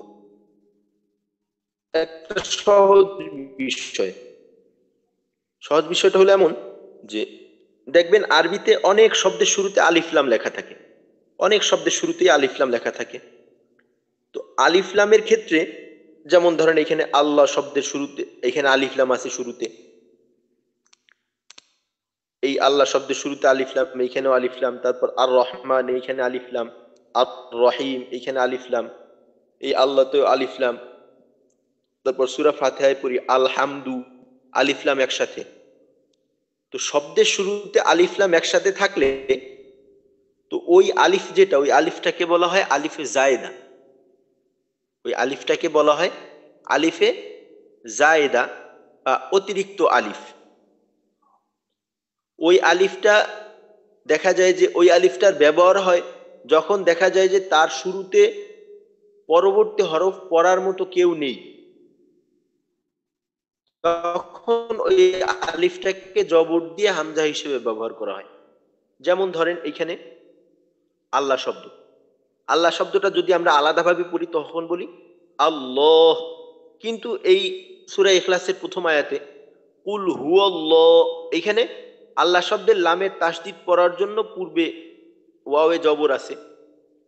একটা সহজ বিষয়, সহজ বিষয়টা হলো এমন যে, দেখবেন আরবিতে অনেক শব্দের শুরুতে আলিফলাম লেখা থাকে। অনেক শব্দের শুরুতেই আলিফলাম লেখা থাকে। তো আলিফলামের ক্ষেত্রে, যেমন ধরেন এখানে আল্লাহ শব্দের শুরুতে, এখানে আলিফলাম আছে শুরুতে এই আল্লাহ শব্দের শুরুতে আলিফলাম এইখানেও আলিফলাম তারপর আর রহমান এইখানে আলিফলাম আর রহিম এইখানে আলিফলাম এই আল্লাহতেও আলিফলাম তারপর সুরা ফাতেহায় পড়ি, আলহামদু আলিফলাম একসাথে। তো শব্দের শুরুতে আলিফলাম একসাথে থাকলে, তো ওই আলিফ যেটা, ওই আলিফটাকে বলা হয় আলিফে জায়দা। ওই আলিফটাকে বলা হয় আলিফে জায়দা বা অতিরিক্ত আলিফ। ওই আলিফটা দেখা যায় যে ওই আলিফটার ব্যবহার হয় যখন দেখা যায় যে তার শুরুতে পরবর্তী হরফ পড়ার মতো কেউ নেই। তখন ওই আলিফটাকে জবর দিয়ে হামজা হিসেবে ব্যবহার করা হয়। যেমন ধরেন এখানে আল্লাহ শব্দ। আল্লাহ শব্দটা যদি আমরা আলাদাভাবে পড়ি তখন বলি আল্লাহ। কিন্তু এই সুরা ইখলাসের প্রথম আয়াতে কুল হুয়াল্লাহ এখানে আল্লাহ শব্দের লামের তাসদিদ পড়ার জন্য পূর্বে ওয়াওয়ে জবর আছে।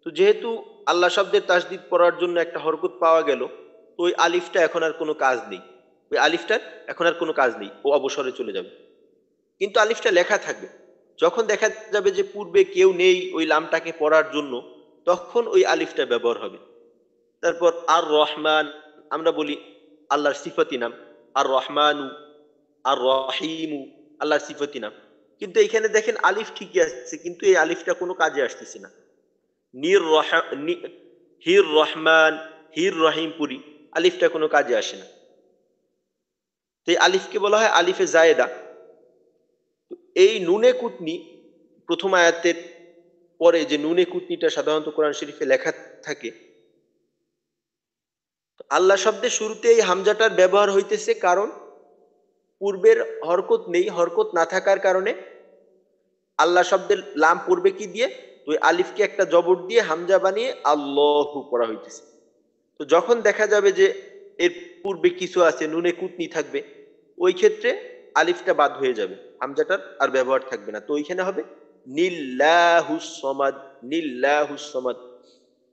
তো যেহেতু আল্লাহ শব্দের তাসদিদ পড়ার জন্য একটা হরকত পাওয়া গেল, তো ওই আলিফটা এখন আর কোনো কাজ নেই। ওই আলিফটার এখন আর কোনো কাজ নেই, ও অবসরে চলে যাবে। কিন্তু আলিফটা লেখা থাকবে। যখন দেখা যাবে যে পূর্বে কেউ নেই ওই লামটাকে পড়ার জন্য, তখন ওই আলিফটা ব্যবহার হবে। তারপর আর রহমান, আমরা বলি আল্লাহর সিফতি নাম। আর রহমানু, আর রহিমু আল্লাহর সিফতি নাম কিন্তু এখানে দেখেন আলিফ ঠিকই আসছে কিন্তু এই আলিফটা কোনো কাজে আসতেছে না। নির হির রহমান, হির রহিমপুরি আলিফটা কোনো কাজে আসে না। তো এই আলিফকে বলা হয় আলিফে জায়েদা। এই নুনে কুটনি প্রথম আয়াতের পরে যে নুনে কুটনিটা সাধারণত কোরআন শরীফে লেখা থাকে আল্লাহ শব্দের শুরুতে এই হামজাটার ব্যবহার হইতেছে কারণ পূর্বের হরকত নেই, হরকত না থাকার কারণে আল্লাহ শব্দের লাম পূর্বে কি দিয়ে? ওই আলিফকে একটা জবর দিয়ে হামজা বানিয়ে আল্লাহু করা হইতেছে। তো যখন দেখা যাবে যে এর পূর্বে কিছু আছে, নুনে কুতনি থাকবে, ওই ক্ষেত্রে আলিফটা বাদ হয়ে যাবে, হামজাটার আর ব্যবহার থাকবে না। তো ওইখানে হবে নিল্লাহুস সমাদ নিল্লাহুস সমাদ।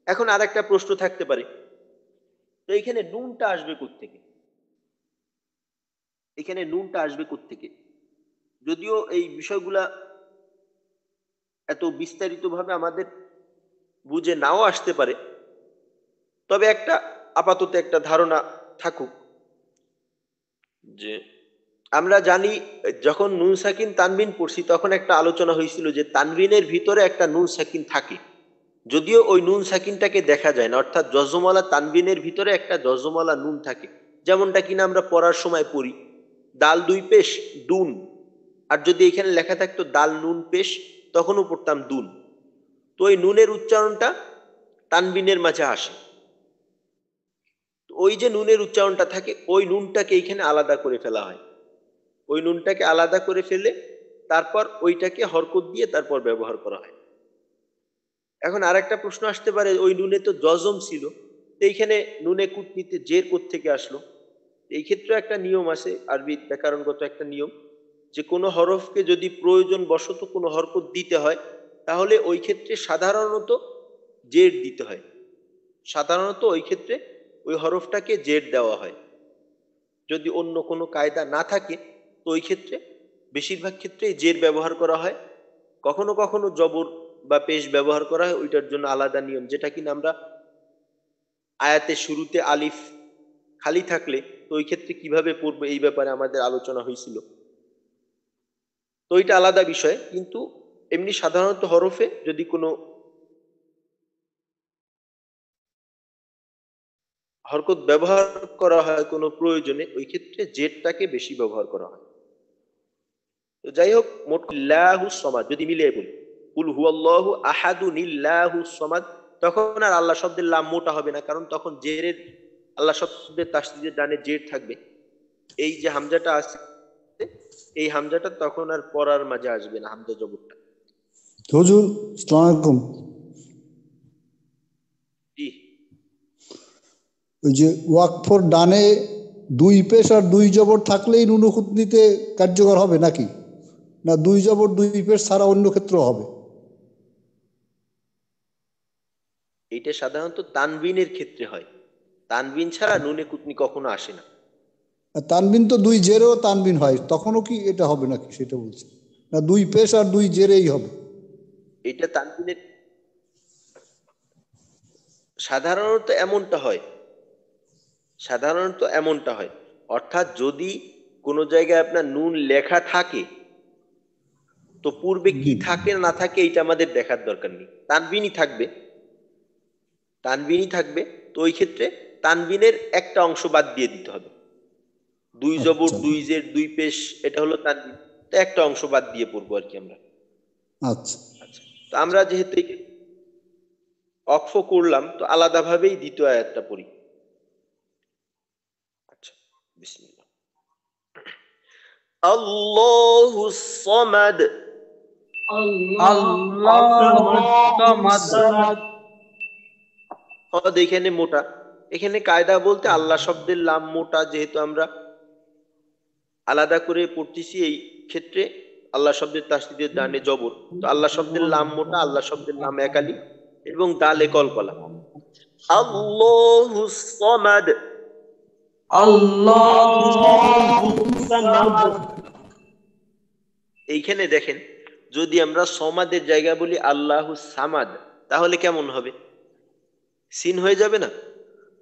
এখন আর একটা প্রশ্ন থাকতে পারে। তো এইখানে নুনটা আসবে থেকে এখানে নুনটা আসবে থেকে যদিও এই বিষয়গুলা এত বিস্তারিতভাবে আমাদের বুঝে নাও আসতে পারে, তবে একটা আপাতত একটা ধারণা থাকুক যে আমরা জানি যখন নুন সাকিন তানবিন পড়ছি তখন একটা আলোচনা হয়েছিল যে তানবিনের ভিতরে একটা নুন সাকিন থাকে। যদিও ওই নুন সাকিনটাকে দেখা যায় না, অর্থাৎ জজমালা তানবিনের ভিতরে একটা জজমালা নুন থাকে, যেমনটা কিনা আমরা পড়ার সময় পড়ি। দাল দুই পেশ, দুন। আর যদি এখানে লেখা থাকতো দাল, নুন, পেশ, তখনও পড়তাম দুন। তো ওই নুনের উচ্চারণটা তানবিনের মাঝে আসে। ওই যে নুনের উচ্চারণটা থাকে, ওই নুনটাকে এইখানে আলাদা করে ফেলা হয়। ওই নুনটাকে আলাদা করে ফেলে, তারপর ওইটাকে হরকত দিয়ে তারপর ব্যবহার করা হয়। এখন আর একটা প্রশ্ন আসতে পারে, ওই নুনে তো জজম ছিল, তো এইখানে নুনে কুটনিতে জের থেকে আসলো? এই ক্ষেত্রে একটা নিয়ম আছে, আরবি ব্যাকরণগত একটা নিয়ম, যে কোনো হরফকে যদি প্রয়োজন বশত কোনো হরকত দিতে হয়, তাহলে ওই ক্ষেত্রে সাধারণত জেড দিতে হয়। সাধারণত ওই ক্ষেত্রে ওই হরফটাকে জেড দেওয়া হয়। যদি অন্য কোনো কায়দা না থাকে, তো ওই ক্ষেত্রে বেশিরভাগ ক্ষেত্রে জের ব্যবহার করা হয়। কখনো কখনো জবর বা পেশ ব্যবহার করা হয়, ওইটার জন্য আলাদা নিয়ম, যেটা কিনা আমরা আয়াতের শুরুতে আলিফ খালি থাকলে তো ওই ক্ষেত্রে কীভাবে পড়ব এই ব্যাপারে আমাদের আলোচনা হয়েছিল। তো এটা আলাদা বিষয়, কিন্তু এমনি সাধারণত হরফে যদি কোনো হরকত ব্যবহার করা হয় কোনো প্রয়োজনে, ওই ক্ষেত্রে জেটটাকে বেশি ব্যবহার করা হয়। তো যাই হোক, মোট লাহু সমাদ, যদি মিলিয়ে বলি। কুল হুয়াল্লাহু আহাদু নিল্লাহু সমাদ, তখন আর আল্লাহ শব্দের লাম মোটা হবে না, কারণ তখন জেরের আল্লাহ শব্দের তাসদিদের ডানে জের থাকবে। এই যে হামজাটা আছে এই হামজাটা তখন আর পড়ার মাঝে আসবে না হামজা জবরটা। হুজুর আসসালামু আলাইকুম। জি। ওই যে ওয়াকফর ডানে দুই পেশ আর দুই জবর থাকলেই নুনুকুতনিতে কার্যকর হবে নাকি? না দুই জবর দুই পেশ ছাড়া অন্য ক্ষেত্র হবে? এটা সাধারণত তানবিনের ক্ষেত্রে হয়। তানবিন ছাড়া নুনে কুতনি কখনো আসে না। তানবিন তো দুই জেরেও তানবিন হয় তখনও কি এটা হবে নাকি সেটা বলছি। না দুই পেশ আর দুই জেরেই হবে। এটা তানবিনের সাধারণত এমনটা হয় সাধারণত এমনটা হয়। অর্থাৎ যদি কোনো জায়গায় আপনার নুন লেখা থাকে তো পূর্বে কি থাকে না থাকে এইটা আমাদের দেখার দরকার নেই। তানবিনই থাকবে। তানবিনই থাকবে তো ওই ক্ষেত্রে তানবিনের একটা অংশ বাদ দিয়ে দিতে হবে। দুই জবর আচ্ছা। দুই জের দুই পেশ এটা হলো তানবিন। একটা অংশ বাদ দিয়ে পড়ব আর কি আমরা। আচ্ছা। আচ্ছা। তো আমরা যেহেতু অক্ষ করলাম তো আলাদাভাবেই দ্বিতীয় আয়াতটা পড়ি। আচ্ছা বিসমিল্লাহ। আল্লাহু সামাদ। হদ এখানে মোটা। এখানে কায়দা বলতে আল্লাহ শব্দের লাম মোটা যেহেতু আমরা আলাদা করে পড়তেছি এই ক্ষেত্রে আল্লাহ শব্দের তাসদিদের দানে জবর। তো আল্লাহ শব্দের লাম মোটা আল্লাহ শব্দের নাম একালি এবং দালে কলকলা। আল্লাহু সামাদ। এইখানে দেখেন যদি আমরা সমাদের জায়গা বলি আল্লাহ সামাদ তাহলে কেমন হবে? সিন হয়ে যাবে না?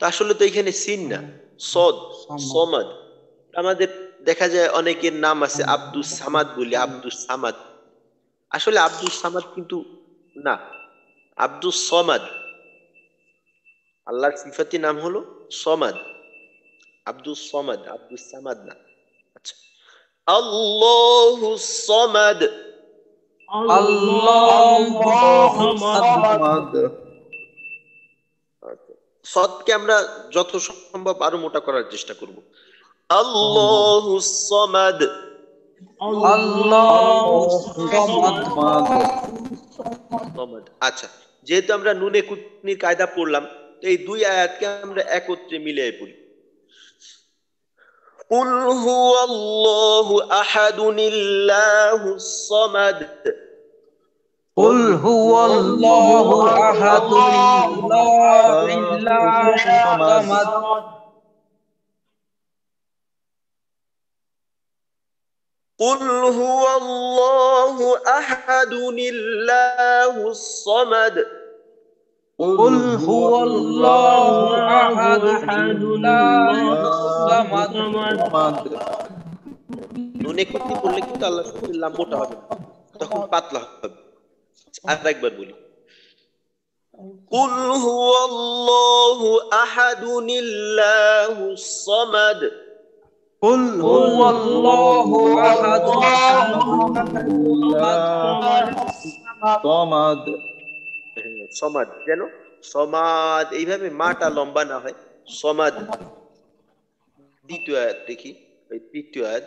তো আসলে তো এখানে সিন না সদ সমাদ। আমাদের দেখা যায় অনেকের নাম আছে আব্দুস সামাদ বলি আব্দুস সামাদ। আসলে আব্দুস সামাদ কিন্তু না আব্দুস সমাদ। আল্লাহর সিফাতি নাম হলো সমাদ। আব্দুস সমাদ আব্দুস সামাদ না। আচ্ছা। আল্লাহু সমাদ। সদকে আমরা যত সম্ভব আরো মোটা করার চেষ্টা করব আল্লাহু সমাদ সমাদ আচ্ছা যেহেতু আমরা নুনে কুতনির কায়দা পড়লাম তো এই দুই আয়াতকে আমরা একত্রে মিলিয়ে পড়ি قل هو الله أحد الله الصمد قل هو الله أحد الله الصمد قل هو الله أحد الله الصمد قل هو الله أحد الله الصمد নুনে কুতনি পড়লে কিন্তু আল্লাহ শব্দের লাম মোটা হবে না তখন পাতলা হবে আর একবার বলি قل هو الله أحد الله الصمد قل هو الله أحد الله الصمد সমাদ যেন সমাদ এইভাবে মাটা লম্বা না হয় সমাদ দ্বিতীয় আয়াত দেখি ওই তৃতীয় আয়াত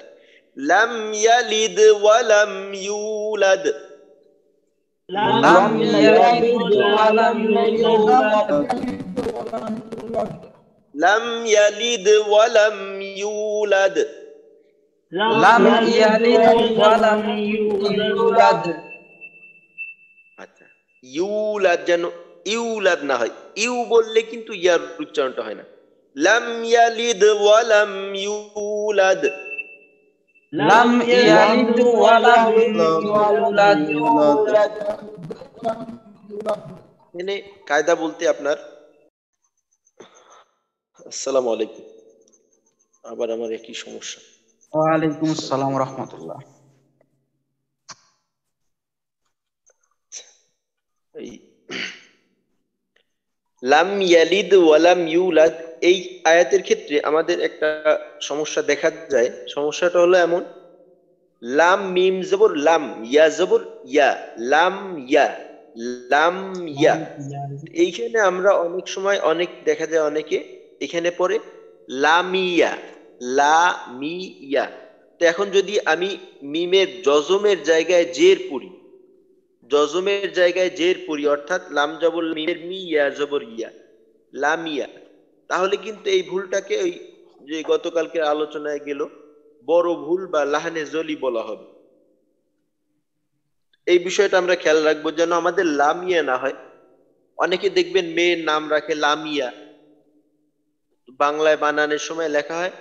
লাম ইয়ালিদ ওয়ালাম ইউলাদ لم يلد ولم يولد লাম ইয়ালিদ ওয়ালাম ইউলাদ لم يلد ولم يولد আচ্ছা ইউলাদ যেন ইউলাদ না হয় ইউ বললে কিন্তু ইয়ার উচ্চারণটা হয় না লাম ইয়ালিদ ওয়ালাম ইউলাদ লাম ইয়ালিদ ওয়া লাম ইউলাদ কায়দা বলতে আপনার। আসসালামু আলাইকুম। আবার আমার একই সমস্যা। ওয়ালাইকুম আসসালাম রহমতুল্লাহ। লাম ইয়ালিদ ওয়ালাম ইউলাদ। এই আয়াতের ক্ষেত্রে আমাদের একটা সমস্যা দেখা যায়। সমস্যাটা হলো এমন লাম মিম জবর লাম ইয়া জবর ইয়া লাম ইয়া লাম ইয়া। এইখানে আমরা অনেক সময় অনেক দেখা যায় অনেকে এখানে পড়ে লামিয়া লামিয়া তো এখন যদি আমি মিমের জজমের জায়গায় জের পড়ি জজমের জায়গায় জের পড়ি অর্থাৎ লাম জবর মিমের মি ইয়া জবর ইয়া লামিয়া তাহলে কিন্তু এই ভুলটাকে ওই যে গতকালকে আলোচনায় গেল, বড় ভুল বা লাহানে জলি বলা হবে। এই বিষয়টা আমরা খেয়াল রাখব যেন আমাদের লামিয়া না হয়। অনেকে দেখবেন মেয়ের নাম রাখে লামিয়া। বাংলায় বানানোর সময় লেখা হয়,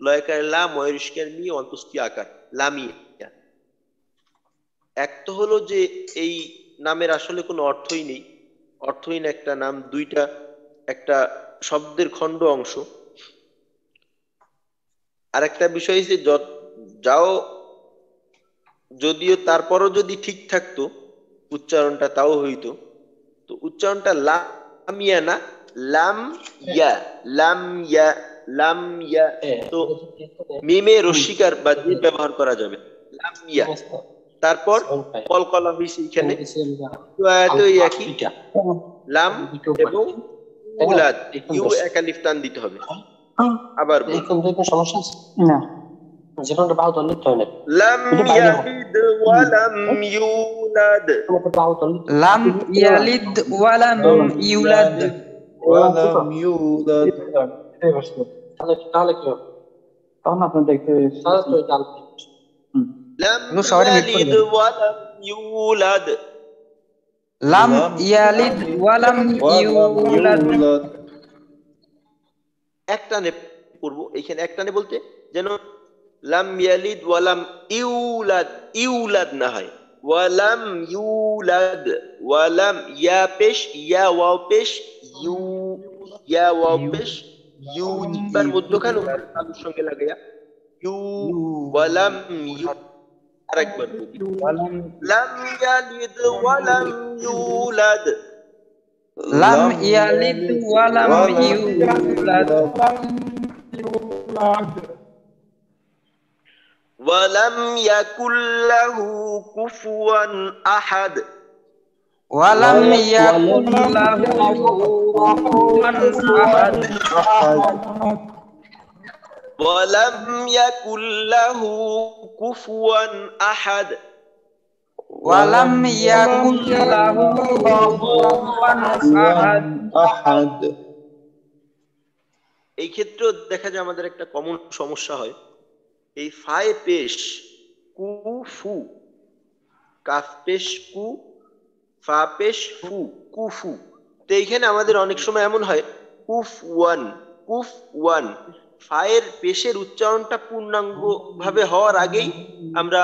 লয়কার লা ময়ূরিষ্কার মি অন্তস্তি আকার লামিয়া। এক তো হলো যে এই নামের আসলে কোনো অর্থই নেই। অর্থহীন একটা নাম, দুইটা, একটা শব্দের খণ্ড অংশ। আর একটা বিষয় যে যাও যদিও তারপরও যদি ঠিক থাকতো উচ্চারণটা তাও হইতো। তো উচ্চারণটা লামিয়া না? লাম ইয়া লাম ইয়া লাম ইয়া। তো মিমে রস্বীকার বা দিয়ে ব্যবহার করা যাবে লাম ইয়া। তারপর কলকলা হয়েছে এখানে। একই। লাম এবং ওলাদ ইউ একা লিফ টান দিতে হবে আবার এরকম দুটো সমস্যা আছে না যেখানে বাহু তল লিখতে হবে লাম ইয়ালিদ ওয়া লাম ইউলাদ লাম ইয়ালিদ ওয়া লাম ইউলাদ ওয়া লাম ইউলাদ তাহলে কি হবে তখন আপনি দেখতে লাম ইয়ালিদ ওয়া লাম ইউলাদ লাম ইয়ালিদ ওয়ালাম ইউলাদ। একটানে করব এইখানে একটানে বলতে যেন লাম ইয়ালিদ ওয়ালাম ইউলাদ ইউলাদ না হয়। ওয়ালাম ইউলাদ ওয়ালাম ইয়া পেশ ইয়া ওয়াও পেশ ইউ ইয়া ওয়াও পেশ ইউ জিব্বার মধ্যখানে আলুর সঙ্গে লাগাইয়া ইউ ওয়ালাম ইউ حرك برضو يلد ولم يولد. لم يلد ولم يولد. ولم يكن له كفوا أحد. ولم يكن له كفوا أحد. ولم يكن له كفوا أحد ولم يكن له كفوا أحد أحد এই ক্ষেত্রেও দেখা যায় আমাদের একটা কমন সমস্যা হয় এই ফায়ে পেশ কু ফু কাফ পেশ কু ফা পেশ ফু কুফু তো এইখানে আমাদের অনেক সময় এমন হয় কুফ ওয়ান কুফ ওয়ান ফায়ের পেশের উচ্চারণটা পূর্ণাঙ্গ ভাবে হওয়ার আগেই আমরা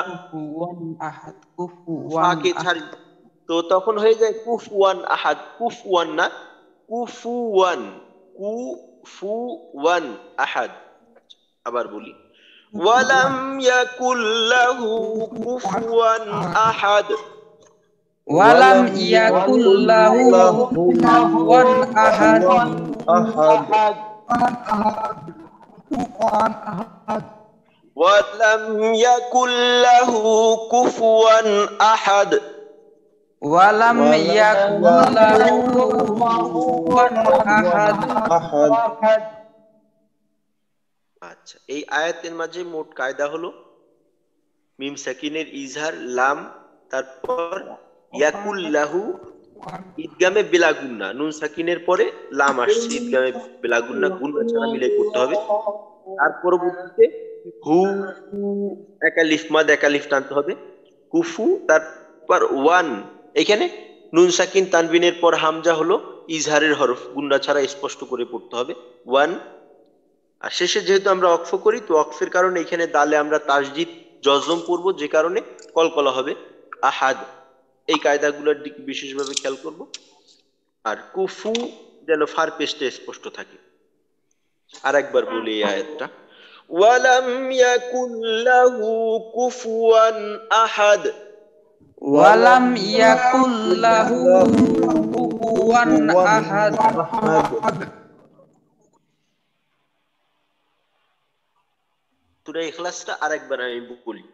ফাকে ছাড়ি। তো তখন হয়ে যায় কুফ ওয়ান আহাদ কুফ ওয়ান না কুফু ওয়ান কু ফু ওয়ান আহাদ। আবার বলি। ওয়ালাম ইয়াকুল্লাহু কুফুয়ান আহাদ। ওয়ালাম ইয়াকুল্লাহু আহাদ। আহাদ। أحد أحد ولم يكن له كفوا أحد ওয়ালাম ولم ইয়াকুল লাহু কুফুওয়ান আহাদ أحد আচ্ছা এই আয়াতের মাঝে মোট কায়দা হলো মিম সাকিনের ইজহার লাম তারপর ইয়াকুল্লাহু নুন সাকিনের পরে লাম আসছে। গুন্না ছাড়া মিলে করতে হবে। পরবর্তীতে হু মাদ টানতে হবে। কুফু, তারপর ওয়ান। এখানে নুন সাকিন তানবিনের পর হামজা হলো ইজহারের হরফ। গুন্না ছাড়া স্পষ্ট করে পড়তে হবে। ওয়ান। আর শেষে যেহেতু আমরা অক্ফ করি, তো অক্ফের কারণে এখানে দালে আমরা তাসজিদ, জজম পড়ব যে কারণে কলকলা হবে। আহাদ। এই কায়দাগুলোর দিক বিশেষভাবে খেয়াল করব। আর কুফু যেন ফার পেস্টে স্পষ্ট থাকে। আর একবার বলি এই আয়াতটা। ওয়ালাম ইয়াকুন লাহু কুফুয়ান আহাদ। ওয়ালাম লাহু কুফুয়ান আহাদ। ইখলাসটা আরেকবার আমি বলি।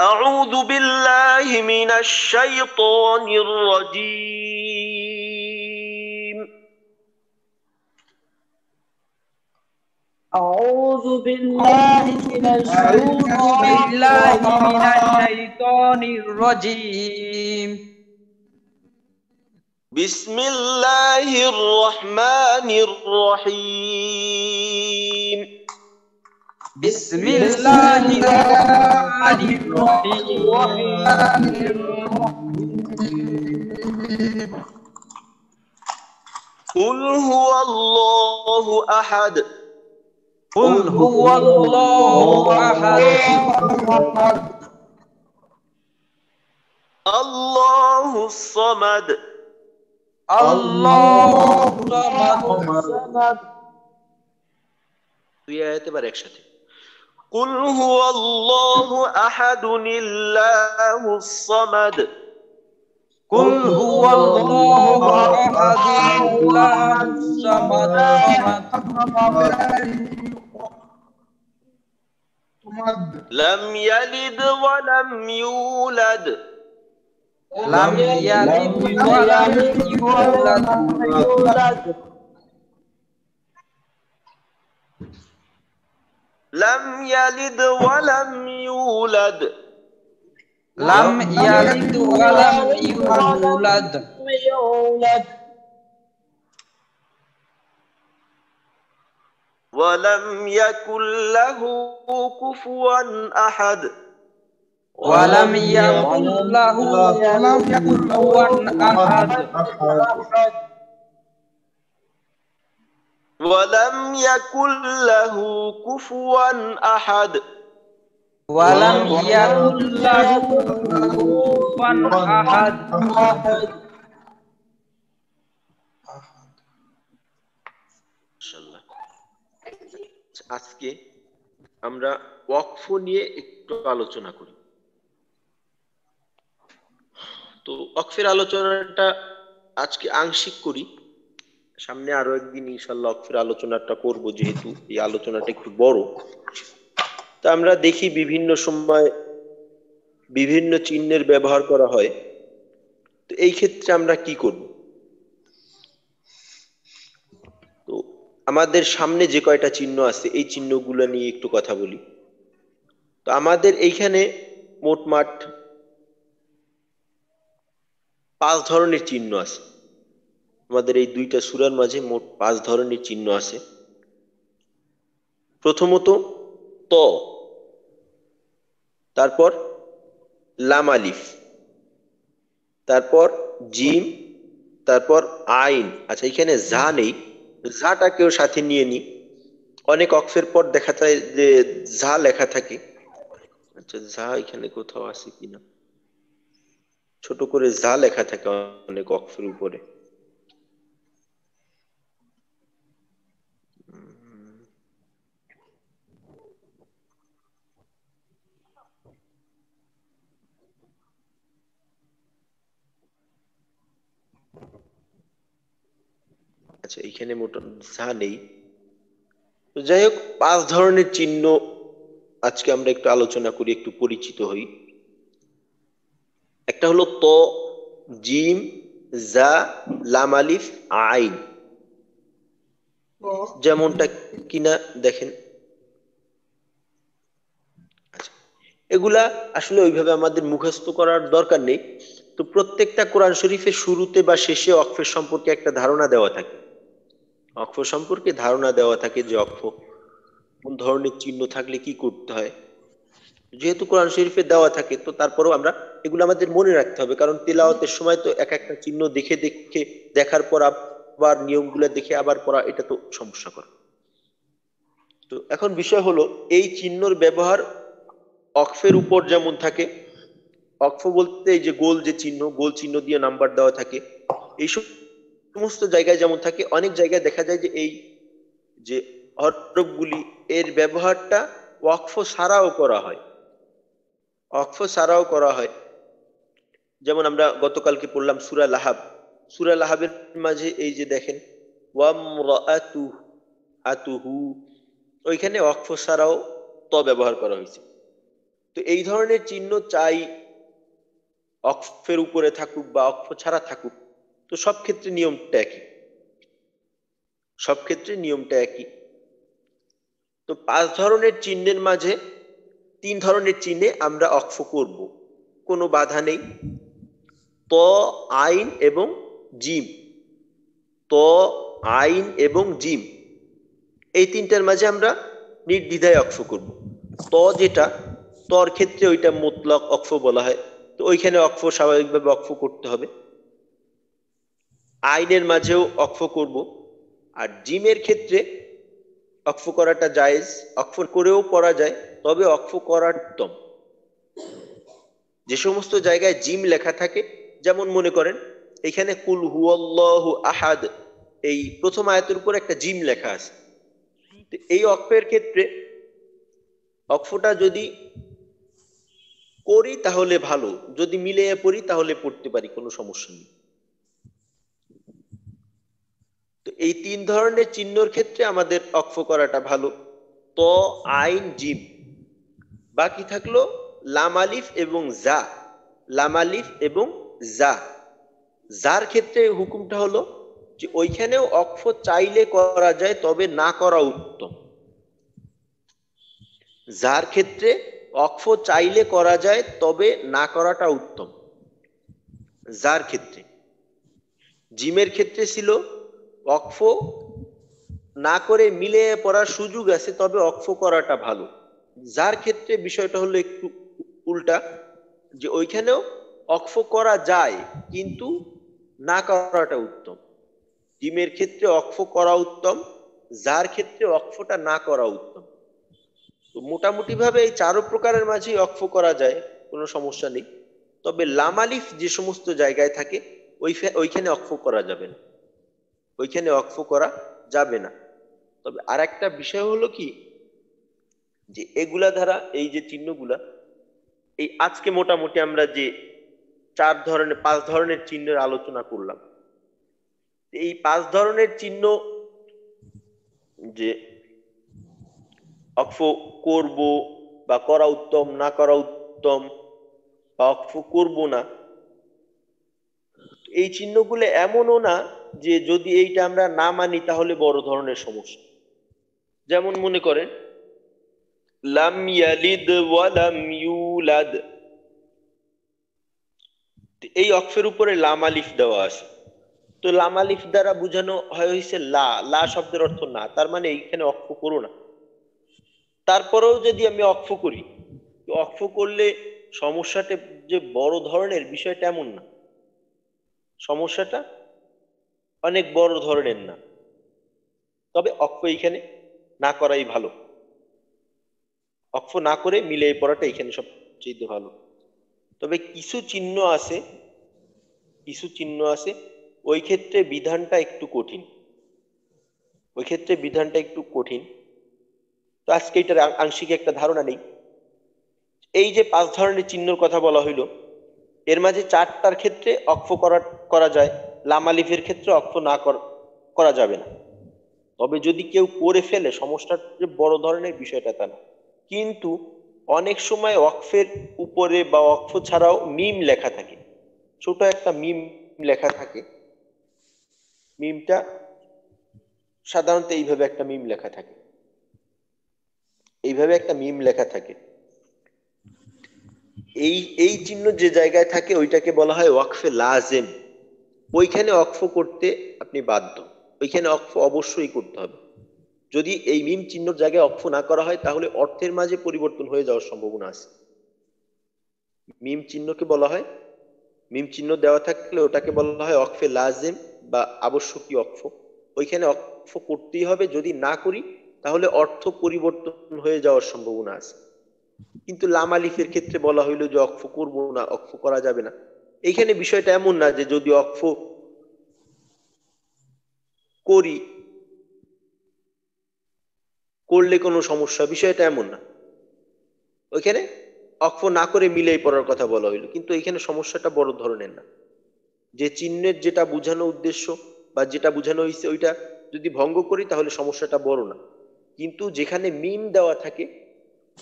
أعوذ بالله من الشيطان الرجيم. أعوذ بالله من الشيطان الرجيم. بسم الله الرحمن الرحيم. بسم الله الرحمن الرحيم قل هو الله أحد قل هو الله أحد الله الصمد الله الصمد দুই আয়াত এবার একসাথে قل هو الله أحد الله الصمد. قل هو الله أحد الله الصمد. لم يلد ولم يولد. لم يلد ولم يولد. لم يلد ولم يولد. لم يلد ولم يولد. ولم يكن له كفوا أحد. ولم يكن له كفوا أحد. ولم يكن له كفوا أحد ولم يكن له كفوا أحد মাশাআল্লাহ। আজকে আমরা ওয়াকফ নিয়ে একটু আলোচনা করি তো ওয়াকফের আলোচনাটা আজকে আংশিক করি সামনে আরও একদিন ইনশাল্লাহ ওয়াকফের আলোচনাটা করব যেহেতু এই আলোচনাটা একটু বড়। তা আমরা দেখি বিভিন্ন সময় বিভিন্ন চিহ্নের ব্যবহার করা হয়। তো এই ক্ষেত্রে আমরা কি করব? তো আমাদের সামনে যে কয়টা চিহ্ন আছে, এই চিহ্নগুলো নিয়ে একটু কথা বলি। তো আমাদের এইখানে মোটমাট পাঁচ ধরনের চিহ্ন আছে। আমাদের এই দুইটা সুরার মাঝে মোট পাঁচ ধরনের চিহ্ন আছে। প্রথমত, ত। তারপর, লাম আলিফ। তারপর, জিম। তারপর, আইন। আচ্ছা এখানে যা নেই। ঝাটাকেও সাথে নিয়ে নি অনেক অক্ষের পর দেখা যায় যে ঝা লেখা থাকে। আচ্ছা ঝা এখানে কোথাও আছে কিনা? ছোট করে যা লেখা থাকে অনেক অক্ষের উপরে। আচ্ছা এখানে মোটা যা নেই। যাই হোক পাঁচ ধরনের চিহ্ন আজকে আমরা একটু আলোচনা করি একটু পরিচিত হই। একটা হলো ত জিম জা লাম আলিফ আইন। যেমনটা কিনা দেখেন। আচ্ছা, এগুলা আসলে ওইভাবে আমাদের মুখস্থ করার দরকার নেই। তো প্রত্যেকটা কোরআন শরীফের শুরুতে বা শেষে অক্ষর সম্পর্কে একটা ধারণা দেওয়া থাকে। অক্ষ সম্পর্কে ধারণা দেওয়া থাকে যে অক্ষ কোন ধরনের চিহ্ন থাকলে কি করতে হয়। যেহেতু কোরআন শরীফে দেওয়া থাকে, তো তারপরেও আমরা এগুলো আমাদের মনে রাখতে হবে। কারণ তেলাওয়াতের সময় তো এক একটা চিহ্ন দেখে দেখে দেখার পর আবার নিয়মগুলো দেখে আবার পড়া, এটা তো সমস্যা করে। তো এখন বিষয় হলো, এই চিহ্নর ব্যবহার অক্ষের উপর যেমন থাকে, অক্ষ বলতে এই যে গোল যে চিহ্ন, গোল চিহ্ন দিয়ে নাম্বার দেওয়া থাকে এই সমস্ত জায়গায় যেমন থাকে, অনেক জায়গায় দেখা যায় যে এই যে হরফগুলি, এর ব্যবহারটা ওয়াকফ ছাড়াও করা হয়। অক্ষ ছাড়াও করা হয়। যেমন আমরা গতকালকে পড়লাম সুরা লাহাব। সুরা লাহাবের মাঝে এই যে দেখেন ওইখানে অক্ষ ছাড়াও ত ব্যবহার করা হয়েছে। তো এই ধরনের চিহ্ন চাই অক্ষের উপরে থাকুক বা অক্ষ ছাড়া থাকুক তো সব ক্ষেত্রে নিয়মটা একই। সব ক্ষেত্রে নিয়মটা একই। তো পাঁচ ধরনের চিহ্নের মাঝে তিন ধরনের চিহ্নে আমরা অক্ষ করব। কোনো বাধা নেই। ত, আইন এবং জিম। ত, আইন এবং জিম। এই তিনটার মাঝে আমরা নির্দ্বিধায় অক্ষ করব। ত যেটা, তর ক্ষেত্রে ওইটা মুতলক অক্ষ বলা হয়। তো ওইখানে অক্ষ স্বাভাবিকভাবে অক্ষ করতে হবে। আইনের মাঝেও অক্ষ করব। আর জিমের ক্ষেত্রে অক্ষ করাটা জায়েজ অক্ষ করেও পড়া যায়, তবে অক্ষ করার উত্তম। যে সমস্ত জায়গায় জিম লেখা থাকে, যেমন মনে করেন, এখানে কুল হুয়াল্লাহু আহাদ, এই প্রথম আয়াতের উপর একটা জিম লেখা আছে। এই অক্ষের ক্ষেত্রে অক্ষটা যদি করি তাহলে ভালো, যদি মিলে পড়ি তাহলে পড়তে পারি, কোনো সমস্যা নেই। তো এই তিন ধরনের চিহ্নর ক্ষেত্রে আমাদের অক্ষ করাটা ভালো। ত, আইন জিম বাকি থাকল লামালিফ এবং জা। লামালিফ এবং জা। যার ক্ষেত্রে হুকুমটা হলো যে ওইখানেও অক্ষ চাইলে করা যায়, তবে না করা উত্তম। যার ক্ষেত্রে অক্ষ চাইলে করা যায়, তবে না করাটা উত্তম। যার ক্ষেত্রে? জিমের ক্ষেত্রে ছিল অক্ষ না করে মিলে পড়ার সুযোগ আছে, তবে অক্ষ করাটা ভালো। যার ক্ষেত্রে বিষয়টা হলো একটু উল্টা, যে ওইখানেও অক্ষ করা যায়, কিন্তু না করাটা উত্তম। ডিমের ক্ষেত্রে অক্ষ করা উত্তম, যার ক্ষেত্রে অক্ষটা না করা উত্তম। তো মোটামুটি ভাবে এই চারো প্রকারের মাঝেই অক্ষ করা যায়, কোনো সমস্যা নেই। তবে লামালিফ যে সমস্ত জায়গায় থাকে ওই ওইখানে অক্ষ করা যাবে না। ওইখানে অক্ষ করা যাবে না। তবে আর একটা বিষয় হলো কি, যে এগুলা দ্বারা এই যে চিহ্নগুলা, এই আজকে মোটামুটি আমরা যে চার ধরনের, পাঁচ ধরনের চিহ্নের আলোচনা করলাম। এই পাঁচ ধরনের চিহ্ন যে অক্ষ করব বা করা উত্তম, না করা উত্তম বা অক্ষ করব না, এই চিহ্নগুলো এমনও না যে যদি এইটা আমরা না মানি, তাহলে বড় ধরনের সমস্যা। যেমন মনে করেন, লাম ইয়ালিদ ওয়ালাম ইউলাদ। এই অক্ষের উপরে লাম আলিফ দেওয়া আছে। তো লাম আলিফ দ্বারা বোঝানো হয় হয়েছে লা। লা শব্দের অর্থ না। তার মানে এইখানে অক্ষ করো না। তারপরেও যদি আমি অক্ষ করি অক্ষ করলে সমস্যাটা যে বড় ধরনের বিষয়টা এমন না। সমস্যাটা অনেক বড় ধরনের না। তবে অক্ষ এইখানে না করাই ভালো। অক্ষ না করে মিলে পড়াটা এখানে সবচেয়ে ভালো। তবে কিছু চিহ্ন আছে, কিছু চিহ্ন আছে, ওই ক্ষেত্রে বিধানটা একটু কঠিন। ওই ক্ষেত্রে বিধানটা একটু কঠিন। তো আজকে এটার আংশিক একটা ধারণা নেই। এই যে পাঁচ ধরনের চিহ্নর কথা বলা হইল, এর মাঝে চারটার ক্ষেত্রে অক্ষ করা করা যায়। লামালিফের ক্ষেত্রে অক্ষ না করা যাবে না। তবে যদি কেউ করে ফেলে সমস্যাটা যে বড় ধরনের বিষয়টা তা না। কিন্তু অনেক সময় অক্ষের উপরে বা অক্ষ ছাড়াও মিম লেখা থাকে। ছোট একটা মিম লেখা থাকে। মিমটা সাধারণত এইভাবে একটা মিম লেখা থাকে। এইভাবে একটা মিম লেখা থাকে। এই এই চিহ্ন যে জায়গায় থাকে, ওইটাকে বলা হয় ওয়াকফে লাজেম। ওইখানে অক্ফ করতে আপনি বাধ্য। ওইখানে অক্ফ অবশ্যই করতে হবে। যদি এই মিম চিহ্নর জায়গায় অক্ফ না করা হয়, তাহলে অর্থের মাঝে পরিবর্তন হয়ে যাওয়ার সম্ভাবনা আছে। মিম চিহ্নকে বলা হয়। মিম চিহ্ন দেওয়া থাকলে ওটাকে বলা হয় অক্ফে লাজেম বা আবশ্যকীয় অক্ষ ওইখানে অক্ষ করতেই হবে। যদি না করি, তাহলে অর্থ পরিবর্তন হয়ে যাওয়ার সম্ভাবনা আছে। কিন্তু লাম আলিফের ক্ষেত্রে বলা হইল যে অক্ষ করব না অক্ষ করা যাবে না। এইখানে বিষয়টা এমন না যে যদি অক্ষ করি, করলে কোনো সমস্যা, বিষয়টা এমন না। ওইখানে অক্ষ না করে মিলেই পড়ার কথা বলা হইল, কিন্তু এখানে সমস্যাটা বড় ধরনের না। যে চিহ্নের যেটা বোঝানো উদ্দেশ্য বা যেটা বোঝানো হয়েছে ওইটা যদি ভঙ্গ করি, তাহলে সমস্যাটা বড় না। কিন্তু যেখানে মিম দেওয়া থাকে,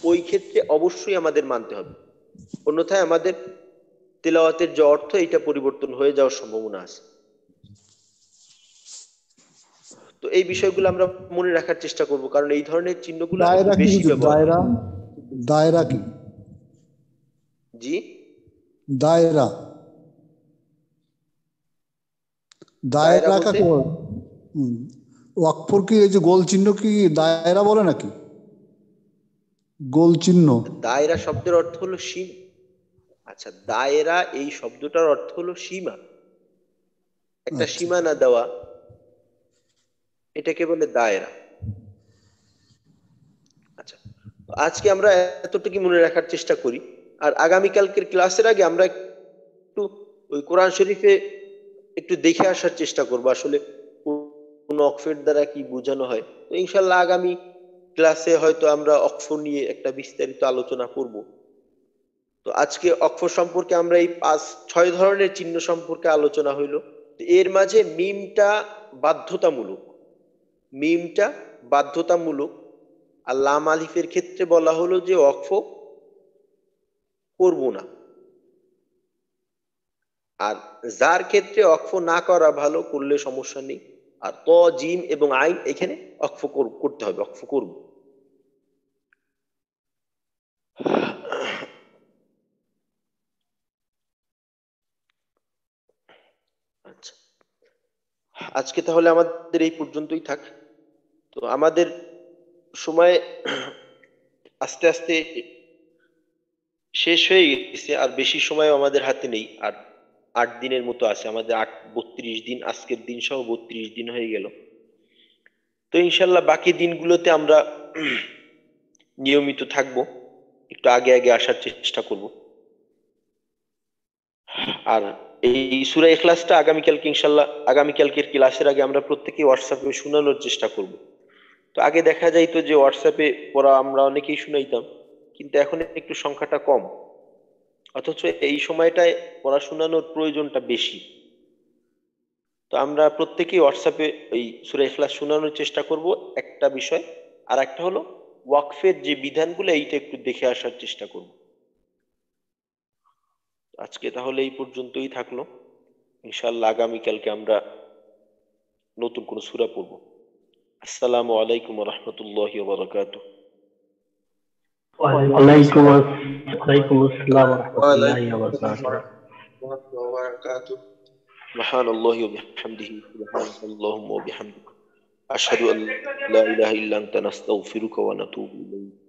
ওই ক্ষেত্রে অবশ্যই আমাদের মানতে হবে। অন্যথায় আমাদের তেলাওয়াতের যে অর্থ এটা পরিবর্তন হয়ে যাওয়ার সম্ভাবনা আছে। তো এই বিষয়গুলো আমরা মনে রাখার চেষ্টা করব কারণ এই ধরনের চিহ্নগুলো কি বেশি দায়রা? দায়রা কি? জি? দায়রা। দায়রা? কাকে বলে? ওয়াকফর কি এই যে গোল চিহ্ন কি দায়রা বলে নাকি? গোল চিহ্ন। দায়রা শব্দের অর্থ হলো সীম। আচ্ছা দায়রা এই শব্দটার অর্থ হলো সীমা। একটা আচ্ছা। সীমানা দেওয়া এটাকে বলে দায়রা। আচ্ছা আজকে আমরা এতটুকু মনে রাখার চেষ্টা করি। আর আগামীকালকের ক্লাসের আগে আমরা একটু ওই কোরআন শরীফে একটু দেখে আসার চেষ্টা করব আসলে কোন অক্ষর দ্বারা কি বোঝানো হয়। তো ইনশাল্লাহ আগামী ক্লাসে হয়তো আমরা অক্ষর নিয়ে একটা বিস্তারিত আলোচনা করব। তো আজকে অক্ষর সম্পর্কে আমরা এই পাঁচ, ছয় ধরনের চিহ্ন সম্পর্কে আলোচনা হইল। এর মাঝে মিমটা বাধ্যতামূলক। মিমটা বাধ্যতামূলক আর লাম আলিফের ক্ষেত্রে বলা হলো যে অক্ষ করব না। আর যার ক্ষেত্রে অক্ষ না করা ভালো, করলে সমস্যা নেই। আর ত, জিম এবং আইন এখানে অক্ষ কর- করতে হবে, অক্ষ করব আচ্ছা আজকে তাহলে আমাদের এই পর্যন্তই থাক। তো আমাদের সময় আস্তে আস্তে শেষ হয়ে গেছে, আর বেশি সময় আমাদের হাতে নেই। আর আট দিনের মতো আছে, আমাদের আট, বত্রিশ দিন, আজকের দিন সহ বত্রিশ দিন হয়ে গেল। তো ইনশাল্লাহ বাকি দিনগুলোতে আমরা নিয়মিত থাকব, একটু আগে আগে আসার চেষ্টা করব। আর এই সুরা এখলাসটা আগামীকালকে ইনশাল্লাহ আগামীকালকের ক্লাসের আগে আমরা প্রত্যেকে হোয়াটসঅ্যাপে শোনানোর চেষ্টা করব। তো আগে দেখা যাইতো যে হোয়াটসঅ্যাপে পড়া আমরা অনেকেই শুনাইতাম, কিন্তু এখন একটু সংখ্যাটা কম। অথচ এই সময়টায় পড়া শোনানোর প্রয়োজনটা বেশি। তো আমরা প্রত্যেকেই হোয়াটসঅ্যাপে এই সুরা ইখলাস শোনানোর চেষ্টা করব। একটা বিষয় আর একটা হলো, ওয়াকফের যে বিধানগুলো, এইটা একটু দেখে আসার চেষ্টা করব। আজকে তাহলে এই পর্যন্তই থাকলো ইনশাআল্লাহ আগামীকালকে আমরা নতুন কোন সূরা পড়ব আসসালামু আলাইকুম ওয়া রাহমাতুল্লাহি ওয়া বারাকাতুহু ওয়ালাইকুম ওয়ালাইকুম আসসালাম ওয়া রাহমাতুল্লাহি ওয়া বারাকাতুহু سبحان الله وبحمده سبحانك اللهم وبحمدك أشهد أن لا إله إلا أنت نستغفرك ونتوب إليك